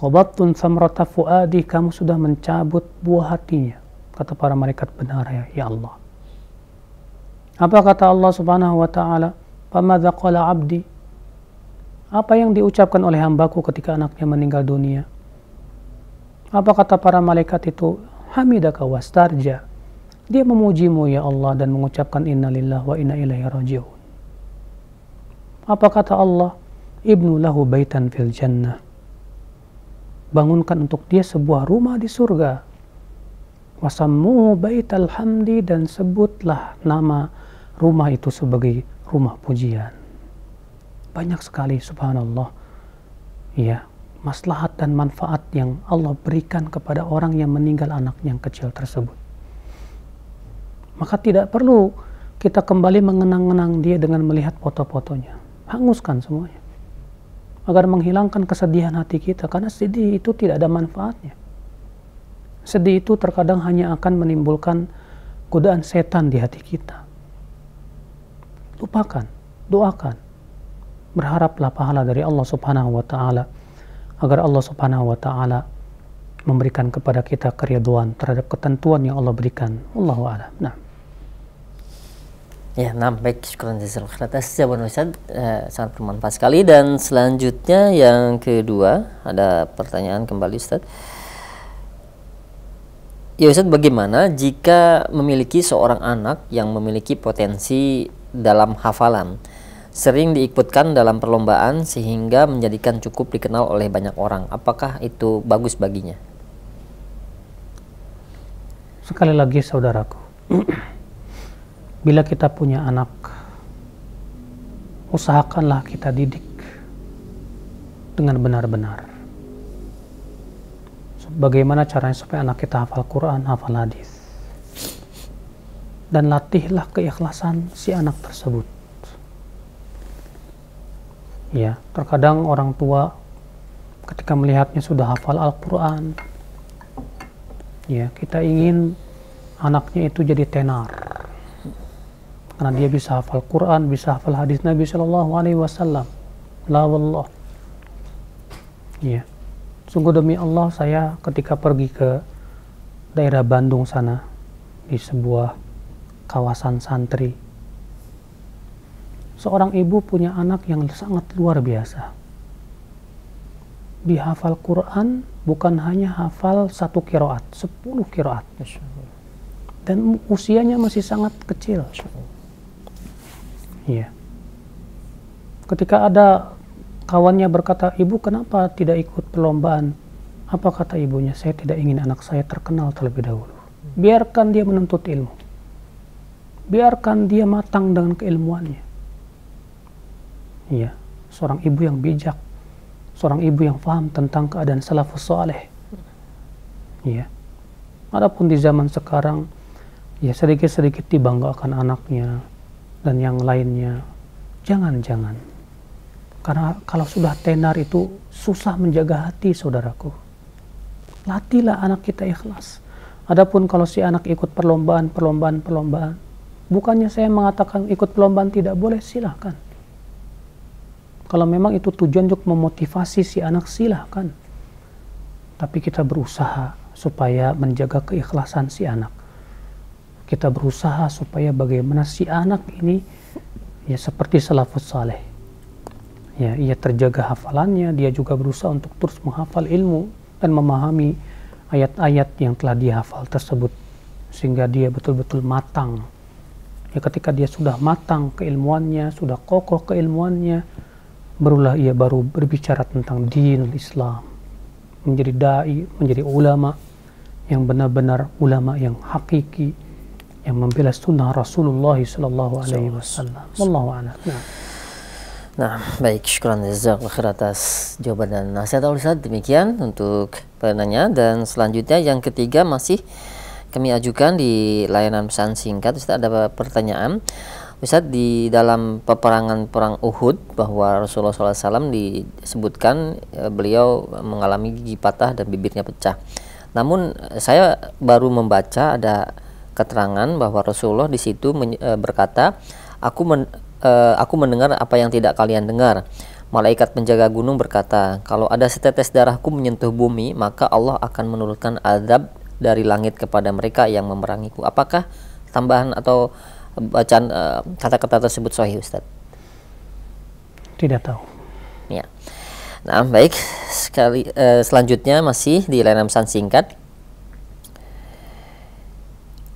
qabattun samrata fuadi kamu sudah mencabut buah hatinya kata para malaikat benar ya, ya Allah apa kata Allah Subhanahu wa taala? "Famadza qala 'abdi?" Apa yang diucapkan oleh hambaku ketika anaknya meninggal dunia? Apa kata para malaikat itu? Hamidaka wastarja. Dia memujimu ya Allah dan mengucapkan innalillah wa inna ilaihi raji'un. Apa kata Allah? Ibnu lahu baitan fil jannah. Bangunkan untuk dia sebuah rumah di surga. Wasammu baital hamdi dan sebutlah nama rumah itu sebagai rumah pujian. Banyak sekali subhanallah. Ya, maslahat dan manfaat yang Allah berikan kepada orang yang meninggal anak yang kecil tersebut. Maka tidak perlu kita kembali mengenang-enang dia dengan melihat foto-fotonya. Hanguskan semuanya. Agar menghilangkan kesedihan hati kita karena sedih itu tidak ada manfaatnya. Sedih itu terkadang hanya akan menimbulkan godaan setan di hati kita lupakan, doakan. Berharaplah pahala dari Allah Subhanahu wa taala agar Allah Subhanahu wa taala memberikan kepada kita keriduan terhadap ketentuan yang Allah berikan. Allahu a'lam. Nah. Ya, nah baik, syukuran jazil atas jawaban Ustaz eh, sangat bermanfaat sekali dan selanjutnya yang kedua ada pertanyaan kembali Ustaz. Ya Ustaz, bagaimana jika memiliki seorang anak yang memiliki potensi dalam hafalan. Sering diikutkan dalam perlombaan sehingga menjadikan cukup dikenal oleh banyak orang. Apakah itu bagus baginya? Sekali lagi saudaraku, <clears throat> bila kita punya anak, usahakanlah kita didik dengan benar-benar. Bagaimana caranya supaya anak kita hafal Quran, hafal hadis dan latihlah keikhlasan si anak tersebut. Ya, terkadang orang tua ketika melihatnya sudah hafal Al-Quran, ya kita ingin anaknya itu jadi tenar, karena dia bisa hafal Quran, bisa hafal hadis Nabi Shallallahu Alaihi Wasallam. La wallah. Ya, sungguh demi Allah saya ketika pergi ke daerah Bandung sana di sebuah kawasan santri. Seorang ibu punya anak yang sangat luar biasa. dihafal Quran bukan hanya hafal satu kiroat, sepuluh kiroat. Dan usianya masih sangat kecil. Iya. Ketika ada kawannya berkata, ibu kenapa tidak ikut perlombaan? Apa kata ibunya? Saya tidak ingin anak saya terkenal terlebih dahulu. Biarkan dia menuntut ilmu. Biarkan dia matang dengan keilmuannya. Iya, seorang ibu yang bijak seorang ibu yang paham tentang keadaan salafus saleh. Ya. Adapun di zaman sekarang ya sedikit-sedikit dibanggakan anaknya dan yang lainnya. Jangan-jangan. Karena kalau sudah tenar itu susah menjaga hati saudaraku. Latihlah anak kita ikhlas. Adapun kalau si anak ikut perlombaan, perlombaan, perlombaan, bukannya saya mengatakan ikut perlombaan tidak boleh, silahkan kalau memang itu tujuan untuk memotivasi si anak silahkan. Tapi kita berusaha supaya menjaga keikhlasan si anak. Kita berusaha supaya bagaimana si anak ini ya seperti salafus saleh. Ya, ia terjaga hafalannya, dia juga berusaha untuk terus menghafal ilmu dan memahami ayat-ayat yang telah dihafal tersebut sehingga dia betul-betul matang. Ya ketika dia sudah matang keilmuannya, sudah kokoh keilmuannya, barulah ia baru berbicara tentang dinul Islam menjadi dai menjadi ulama yang benar-benar ulama yang hakiki yang membela sunnah Rasulullah Sallallahu Alaihi Wasallam. Wallahu a'lam. Nah. Nah, baik, syukuran jazakallahu atas jawaban dan nasihat Ustaz. Demikian untuk penanya dan selanjutnya yang ketiga masih kami ajukan di layanan pesan singkat. Ustaz ada pertanyaan. Ustaz di dalam peperangan perang Uhud bahwa Rasulullah SAW disebutkan e, beliau mengalami gigi patah dan bibirnya pecah. Namun saya baru membaca ada keterangan bahwa Rasulullah di situ e, berkata, aku men, e, aku mendengar apa yang tidak kalian dengar. Malaikat penjaga gunung berkata, kalau ada setetes darahku menyentuh bumi, maka Allah akan menurunkan azab dari langit kepada mereka yang memerangiku. Apakah tambahan atau bacaan uh, kata-kata tersebut sahih Ustaz? Tidak tahu. Ya. Nah, baik. Sekali uh, selanjutnya masih di layanan pesan singkat.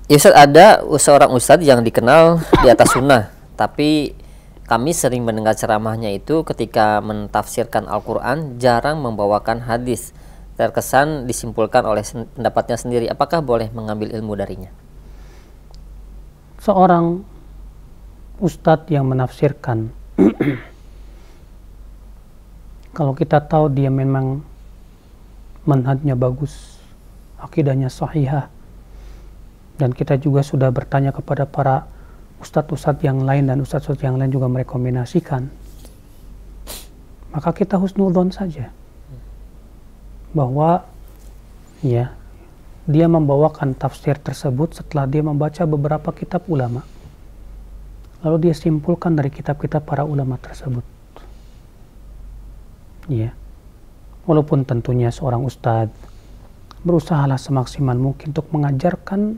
Ya Ustaz, ada seorang Ustadz yang dikenal di atas sunnah, tapi kami sering mendengar ceramahnya itu ketika mentafsirkan Al-Quran jarang membawakan hadis. Terkesan disimpulkan oleh pendapatnya sendiri. Apakah boleh mengambil ilmu darinya? seorang ustadz yang menafsirkan <clears throat> kalau kita tahu dia memang manhajnya bagus akidahnya sahihah dan kita juga sudah bertanya kepada para ustadz-ustadz yang lain dan ustadz-ustadz yang lain juga merekomendasikan maka kita husnudon saja bahwa ya dia membawakan tafsir tersebut setelah dia membaca beberapa kitab ulama. Lalu dia simpulkan dari kitab-kitab para ulama tersebut. Ya. Walaupun tentunya seorang ustadz berusahalah semaksimal mungkin untuk mengajarkan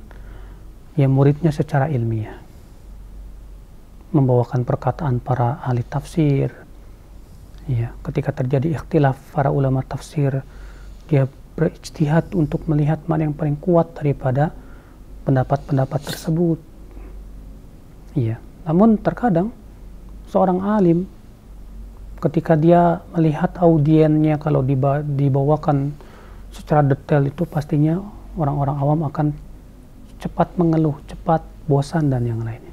ya muridnya secara ilmiah. Membawakan perkataan para ahli tafsir. Ya, ketika terjadi ikhtilaf para ulama tafsir, dia berijtihad untuk melihat mana yang paling kuat daripada pendapat-pendapat tersebut. Iya, namun terkadang seorang alim ketika dia melihat audiennya kalau dibawakan secara detail itu pastinya orang-orang awam akan cepat mengeluh, cepat bosan dan yang lainnya.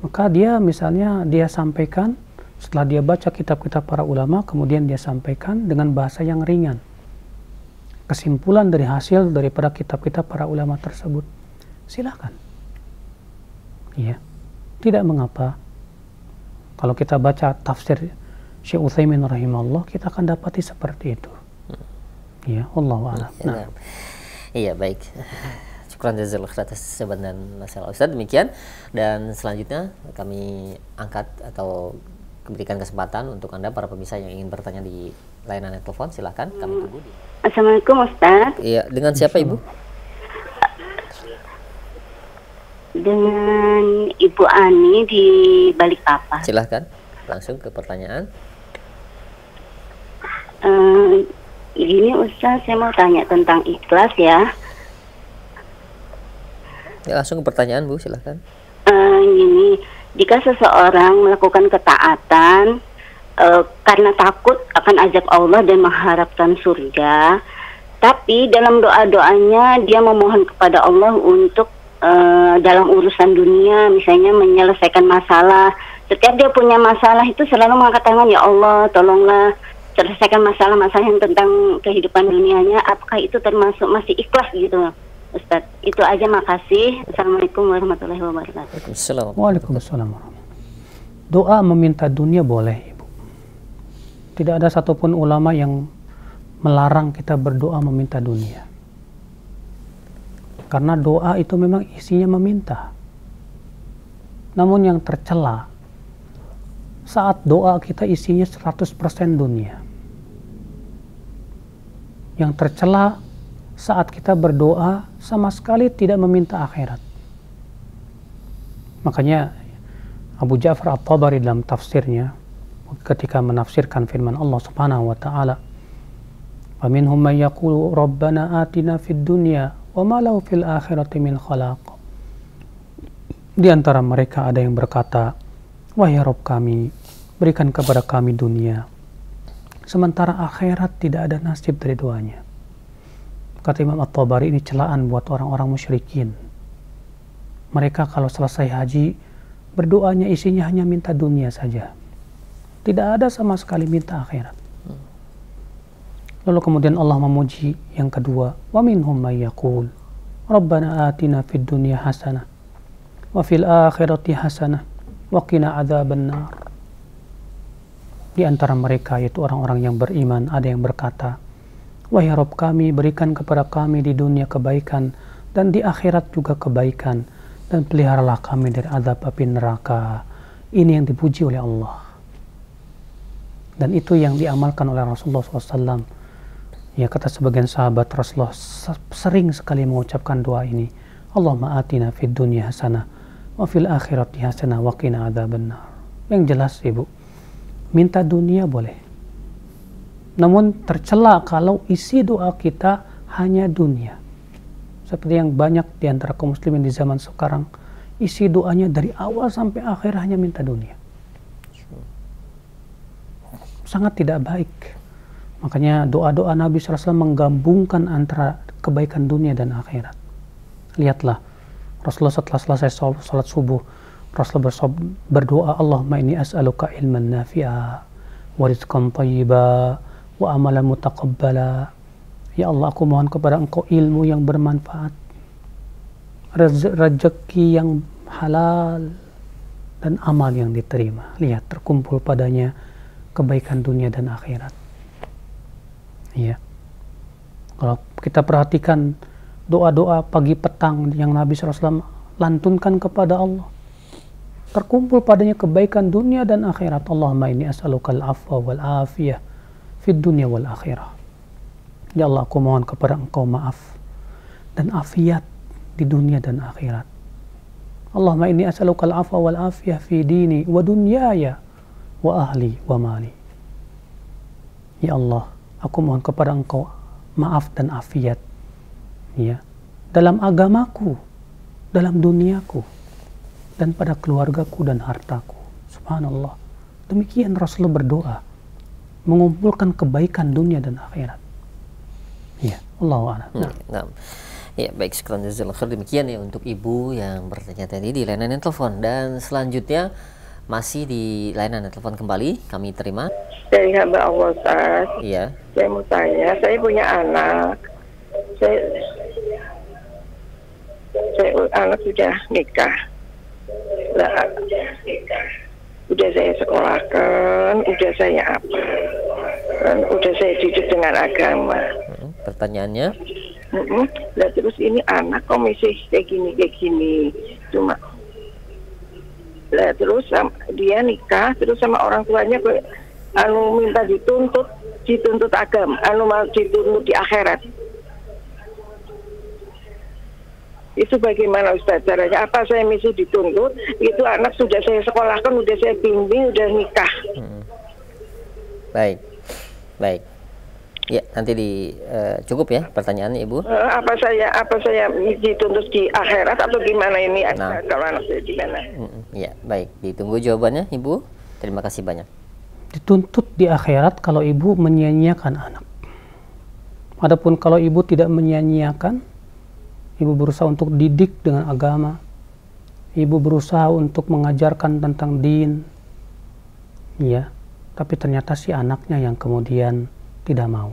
Maka dia misalnya dia sampaikan setelah dia baca kitab-kitab para ulama kemudian dia sampaikan dengan bahasa yang ringan kesimpulan dari hasil daripada kitab-kitab para ulama tersebut. Silakan. Ya. Tidak mengapa. Kalau kita baca tafsir Syekh Utsaimin rahimahullah, kita akan dapati seperti itu. Ya, Allah a'lam. Nah. Iya, baik. Syukran jazakallahu atas seban dan nasihat Ustaz. Demikian dan selanjutnya kami angkat atau berikan kesempatan untuk Anda para pemirsa yang ingin bertanya di layanan telepon silahkan kami tunggu di Assalamualaikum Ustaz. Iya, dengan siapa Ibu? Dengan Ibu Ani di Balikpapan. Silahkan, langsung ke pertanyaan. Uh, gini Ustaz, saya mau tanya tentang ikhlas ya. Ya langsung ke pertanyaan Bu, silahkan. Uh, gini, jika seseorang melakukan ketaatan uh, karena takut akan ajak Allah dan mengharapkan surga, tapi dalam doa-doanya dia memohon kepada Allah untuk uh, dalam urusan dunia, misalnya menyelesaikan masalah. Setiap dia punya masalah itu selalu mengangkat tangan, ya Allah, tolonglah selesaikan masalah-masalah yang tentang kehidupan dunianya. Apakah itu termasuk masih ikhlas gitu? Ustaz. Itu aja makasih. Assalamualaikum warahmatullahi wabarakatuh. Waalaikumsalam. Doa meminta dunia boleh, Ibu. Tidak ada satupun ulama yang melarang kita berdoa meminta dunia. Karena doa itu memang isinya meminta. Namun yang tercela saat doa kita isinya 100% dunia. Yang tercela saat kita berdoa sama sekali tidak meminta akhirat. Makanya Abu Ja'far At-Tabari dalam tafsirnya ketika menafsirkan firman Allah Subhanahu wa taala man yaqulu rabbana atina fid dunya wa ma lahu fil akhirati min khalaq. Di antara mereka ada yang berkata, Wahai Rob kami, berikan kepada kami dunia. Sementara akhirat tidak ada nasib dari doanya. Kata Imam At-Tabari ini celaan buat orang-orang musyrikin. Mereka kalau selesai haji, berdoanya isinya hanya minta dunia saja. Tidak ada sama sekali minta akhirat. Lalu kemudian Allah memuji yang kedua, wa minhum may yaqul Rabbana atina fid dunya hasanah wa fil akhirati hasanah wa qina adzaban nar. Di antara mereka yaitu orang-orang yang beriman ada yang berkata, Wahai Rob kami, berikan kepada kami di dunia kebaikan dan di akhirat juga kebaikan dan peliharalah kami dari azab api neraka. Ini yang dipuji oleh Allah. Dan itu yang diamalkan oleh Rasulullah SAW. Ya kata sebagian sahabat Rasulullah sering sekali mengucapkan doa ini. Allahumma atina fid dunya hasanah wa fil akhirati hasanah wa qina adzabannar. Yang jelas Ibu, minta dunia boleh namun tercela kalau isi doa kita hanya dunia. Seperti yang banyak di antara kaum muslimin di zaman sekarang, isi doanya dari awal sampai akhir hanya minta dunia. Sangat tidak baik. Makanya doa-doa Nabi SAW menggabungkan antara kebaikan dunia dan akhirat. Lihatlah, Rasulullah setelah selesai sholat subuh, Rasulullah berdoa, Allahumma ini as'aluka ilman nafi'a, wa rizqan tayyiba, wa amalan mutaqabbala. Ya Allah aku mohon kepada engkau ilmu yang bermanfaat. Rezeki yang halal dan amal yang diterima. Lihat terkumpul padanya kebaikan dunia dan akhirat. Ya kalau kita perhatikan doa-doa pagi petang yang Nabi SAW lantunkan kepada Allah terkumpul padanya kebaikan dunia dan akhirat. Allahumma ini as'alukal afwa wal afiyah fid dunia wal akhirah. Ya Allah, aku mohon kepada Engkau maaf dan afiat di dunia dan akhirat. Allahumma inni as'aluka al-afwa wal afiyah fi dini wa dunyaya wa ahli wa mali. Ya Allah, aku mohon kepada Engkau maaf dan afiat ya dalam agamaku, dalam duniaku dan pada keluargaku dan hartaku. Subhanallah. Demikian Rasulullah berdoa mengumpulkan kebaikan dunia dan akhirat. Ya, Allah a'lam. Nah, nah. Ya, baik sekian jazakallahu demikian ya untuk ibu yang bertanya tadi di layanan telepon dan selanjutnya masih di layanan telepon kembali kami terima. Dari hamba Allah Ustaz. Iya. Saya mau tanya, saya punya anak. Saya saya anak sudah nikah. Nah, udah saya sekolahkan, udah saya apa, dan udah saya didik dengan agama. Hmm, pertanyaannya? Mm Nah terus ini anak kok masih kayak gini kayak gini, cuma lah terus dia nikah terus sama orang tuanya anu minta dituntut dituntut agama anu mau dituntut di akhirat itu bagaimana Ustaz caranya? Apa saya mesti dituntut? Itu anak sudah saya sekolahkan, sudah saya bimbing, sudah nikah. Hmm. Baik, baik. Ya, nanti di uh, cukup ya pertanyaannya Ibu. Uh, apa saya apa saya dituntut di akhirat atau gimana ini nah. kalau anak saya gimana? Ya, baik. Ditunggu jawabannya Ibu. Terima kasih banyak. Dituntut di akhirat kalau Ibu menyia-nyiakan anak. Adapun kalau Ibu tidak menyia-nyiakan, Ibu berusaha untuk didik dengan agama. Ibu berusaha untuk mengajarkan tentang din. Ya, tapi ternyata si anaknya yang kemudian tidak mau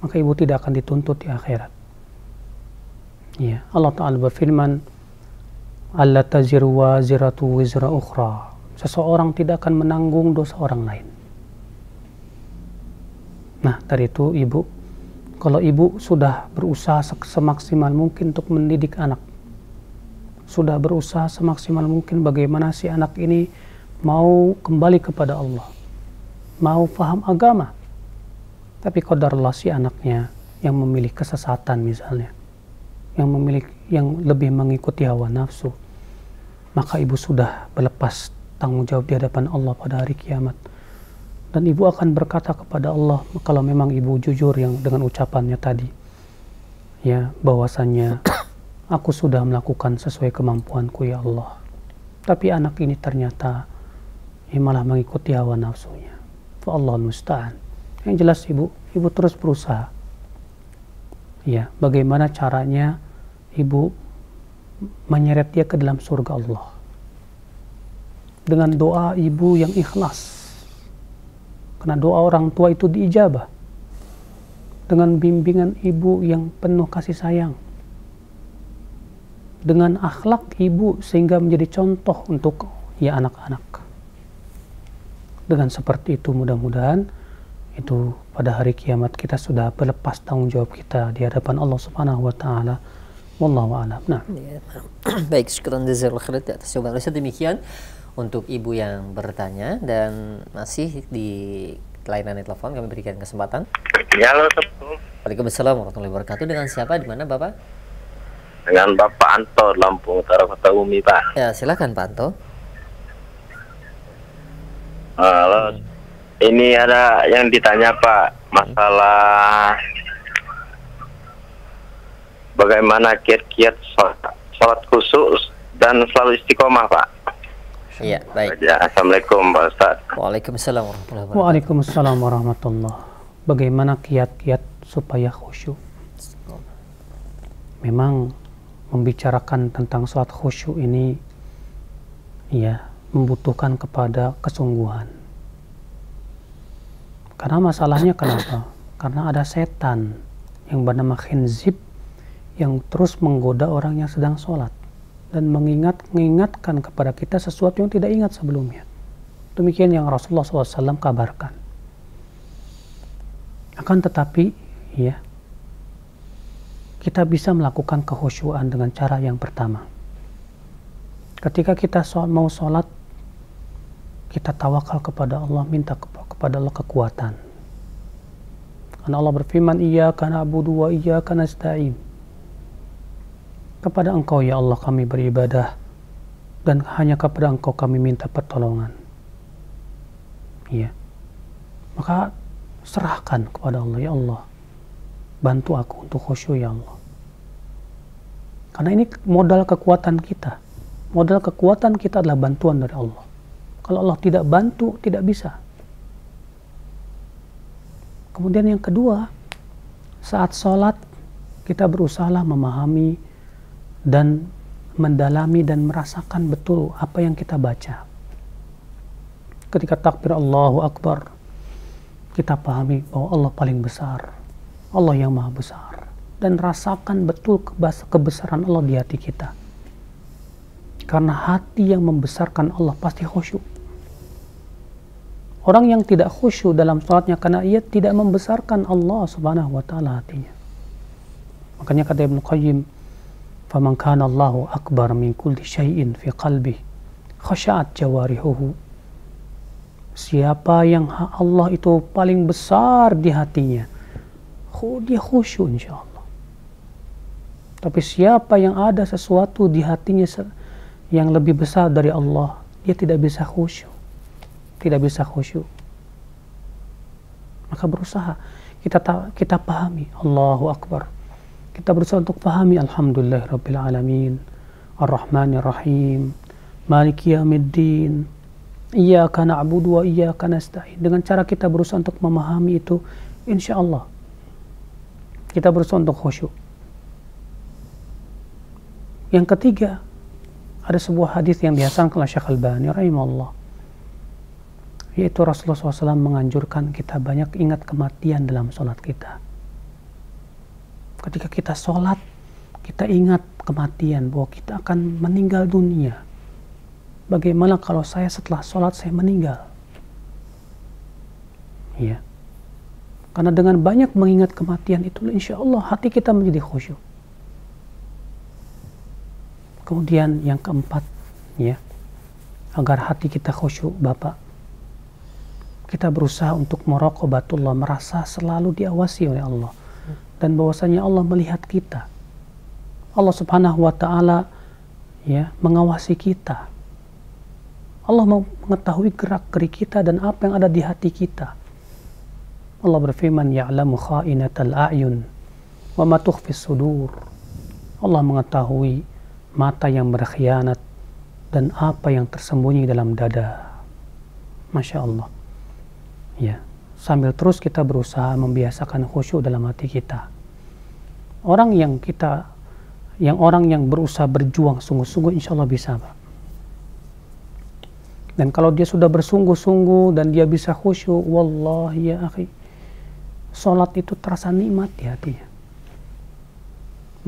maka ibu tidak akan dituntut di akhirat ya Allah Ta'ala berfirman Allah taziru wa ziratu wizra ukhra seseorang tidak akan menanggung dosa orang lain nah dari itu ibu kalau ibu sudah berusaha semaksimal mungkin untuk mendidik anak. Sudah berusaha semaksimal mungkin bagaimana si anak ini mau kembali kepada Allah. Mau paham agama. Tapi kodarlah si anaknya yang memilih kesesatan misalnya, yang memilih yang lebih mengikuti hawa nafsu, maka ibu sudah berlepas tanggung jawab di hadapan Allah pada hari kiamat. Dan ibu akan berkata kepada Allah kalau memang ibu jujur yang dengan ucapannya tadi, ya bahwasannya <coughs> aku sudah melakukan sesuai kemampuanku ya Allah. Tapi anak ini ternyata ya malah mengikuti hawa nafsunya. Fa Allah musta'an. Yang jelas ibu, ibu terus berusaha. Ya, bagaimana caranya ibu menyeret dia ke dalam surga Allah. Dengan doa ibu yang ikhlas. Karena doa orang tua itu diijabah. Dengan bimbingan ibu yang penuh kasih sayang. Dengan akhlak ibu sehingga menjadi contoh untuk ya anak-anak. Dengan seperti itu mudah-mudahan itu pada hari kiamat kita sudah berlepas tanggung jawab kita di hadapan Allah Subhanahu wa taala. Wallahu a'lam. Nah. Ya, <clears throat> baik, syukran jazakallahu khairan atas jawaban demikian untuk ibu yang bertanya dan masih di layanan telepon kami berikan kesempatan. Halo, Waalaikumsalam warahmatullahi wabarakatuh. Dengan siapa di mana, Bapak? Dengan Bapak Anto Lampung Utara Kota Umi, Pak. Ya, silakan Pak Anto. Halo. Hmm ini ada yang ditanya Pak masalah bagaimana kiat-kiat sholat, khusus dan selalu istiqomah Pak. Iya, baik. Ya, Assalamualaikum Pak Ustaz. Waalaikumsalam warahmatullahi wabarakatuh. Waalaikumsalam warahmatullahi Bagaimana kiat-kiat supaya khusyuk? Memang membicarakan tentang sholat khusyuk ini ya membutuhkan kepada kesungguhan karena masalahnya kenapa? Karena ada setan yang bernama khinzib yang terus menggoda orang yang sedang sholat dan mengingat mengingatkan kepada kita sesuatu yang tidak ingat sebelumnya. Demikian yang Rasulullah SAW kabarkan. Akan tetapi, ya, kita bisa melakukan kehusyuan dengan cara yang pertama. Ketika kita mau sholat, kita tawakal kepada Allah, minta kepada Allah kekuatan. Karena Allah berfirman, Iya karena abudu wa iya karena. Kepada engkau ya Allah kami beribadah dan hanya kepada engkau kami minta pertolongan. Iya. Maka serahkan kepada Allah, ya Allah. Bantu aku untuk khusyuk ya Allah. Karena ini modal kekuatan kita. Modal kekuatan kita adalah bantuan dari Allah. Kalau Allah tidak bantu, tidak bisa. Kemudian yang kedua, saat sholat kita berusaha memahami dan mendalami dan merasakan betul apa yang kita baca. Ketika takbir Allahu Akbar, kita pahami bahwa Allah paling besar, Allah yang maha besar, dan rasakan betul kebesaran Allah di hati kita. Karena hati yang membesarkan Allah pasti khusyuk. Orang yang tidak khusyuk dalam sholatnya karena ia tidak membesarkan Allah subhanahu wa ta'ala hatinya. Makanya kata Ibn Qayyim, فَمَنْ كَانَ اللَّهُ أَكْبَرَ مِنْ كُلِّ شَيْءٍ فِي قَلْبِهِ خَشَعَتْ جَوَارِهُهُ Siapa yang Allah itu paling besar di hatinya, dia khusyuk insya Allah. Tapi siapa yang ada sesuatu di hatinya yang lebih besar dari Allah, dia tidak bisa khusyuk tidak bisa khusyuk. Maka berusaha. kita kita pahami Allahu Akbar kita berusaha untuk pahami Alhamdulillah Rabbil Alamin Ar-Rahmanir Rahim Maliki Yawmiddin Iyyaka na'budu wa iyyaka nasta'in dengan cara kita berusaha untuk memahami itu insya Allah kita berusaha untuk khusyuk yang ketiga ada sebuah hadis yang dihasankan oleh Syekh Al-Bani rahimahullah yaitu Rasulullah SAW menganjurkan kita banyak ingat kematian dalam sholat kita. Ketika kita sholat, kita ingat kematian bahwa kita akan meninggal dunia. Bagaimana kalau saya setelah sholat saya meninggal? Ya. Karena dengan banyak mengingat kematian itu, insya Allah hati kita menjadi khusyuk. Kemudian yang keempat, ya, agar hati kita khusyuk, Bapak, kita berusaha untuk merokobatullah merasa selalu diawasi oleh Allah dan bahwasanya Allah melihat kita. Allah subhanahu wa ta'ala ya mengawasi kita. Allah mengetahui gerak gerik kita dan apa yang ada di hati kita. Allah berfirman ya'lamu kha'inatal a'yun wa ma tukhfis sudur. Allah mengetahui mata yang berkhianat dan apa yang tersembunyi dalam dada. Masya Allah. Ya sambil terus kita berusaha membiasakan khusyuk dalam hati kita orang yang kita yang orang yang berusaha berjuang sungguh-sungguh insya Allah bisa Pak. Dan kalau dia sudah bersungguh-sungguh dan dia bisa khusyuk wallahi ya akhi sholat itu terasa nikmat di hatinya.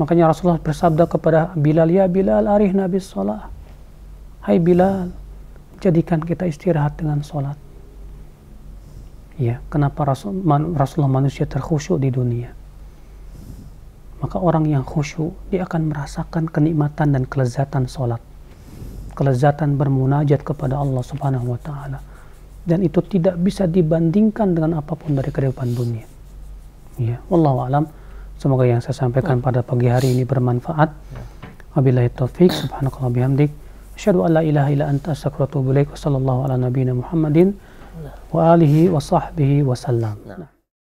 Makanya Rasulullah bersabda kepada Bilal ya Bilal arih nabi sholat. Hai Bilal jadikan kita istirahat dengan sholat. Ya kenapa Rasul, Rasulullah manusia terkhusyuk di dunia maka orang yang khusyuk dia akan merasakan kenikmatan dan kelezatan sholat kelezatan bermunajat kepada Allah subhanahu wa ta'ala. Dan itu tidak bisa dibandingkan dengan apa pun dari kehidupan dunia. Ya wallahu alam. Semoga yang saya sampaikan pada pagi hari ini bermanfaat. Wabillahi taufik subhanakallah bihamdik. Asyhadu an la ilaha illa anta astaghfiruka wa atubu ilaik. Wa ala nabiyyina muhammadin wa alihi wa sahbihi wasallam. Nah.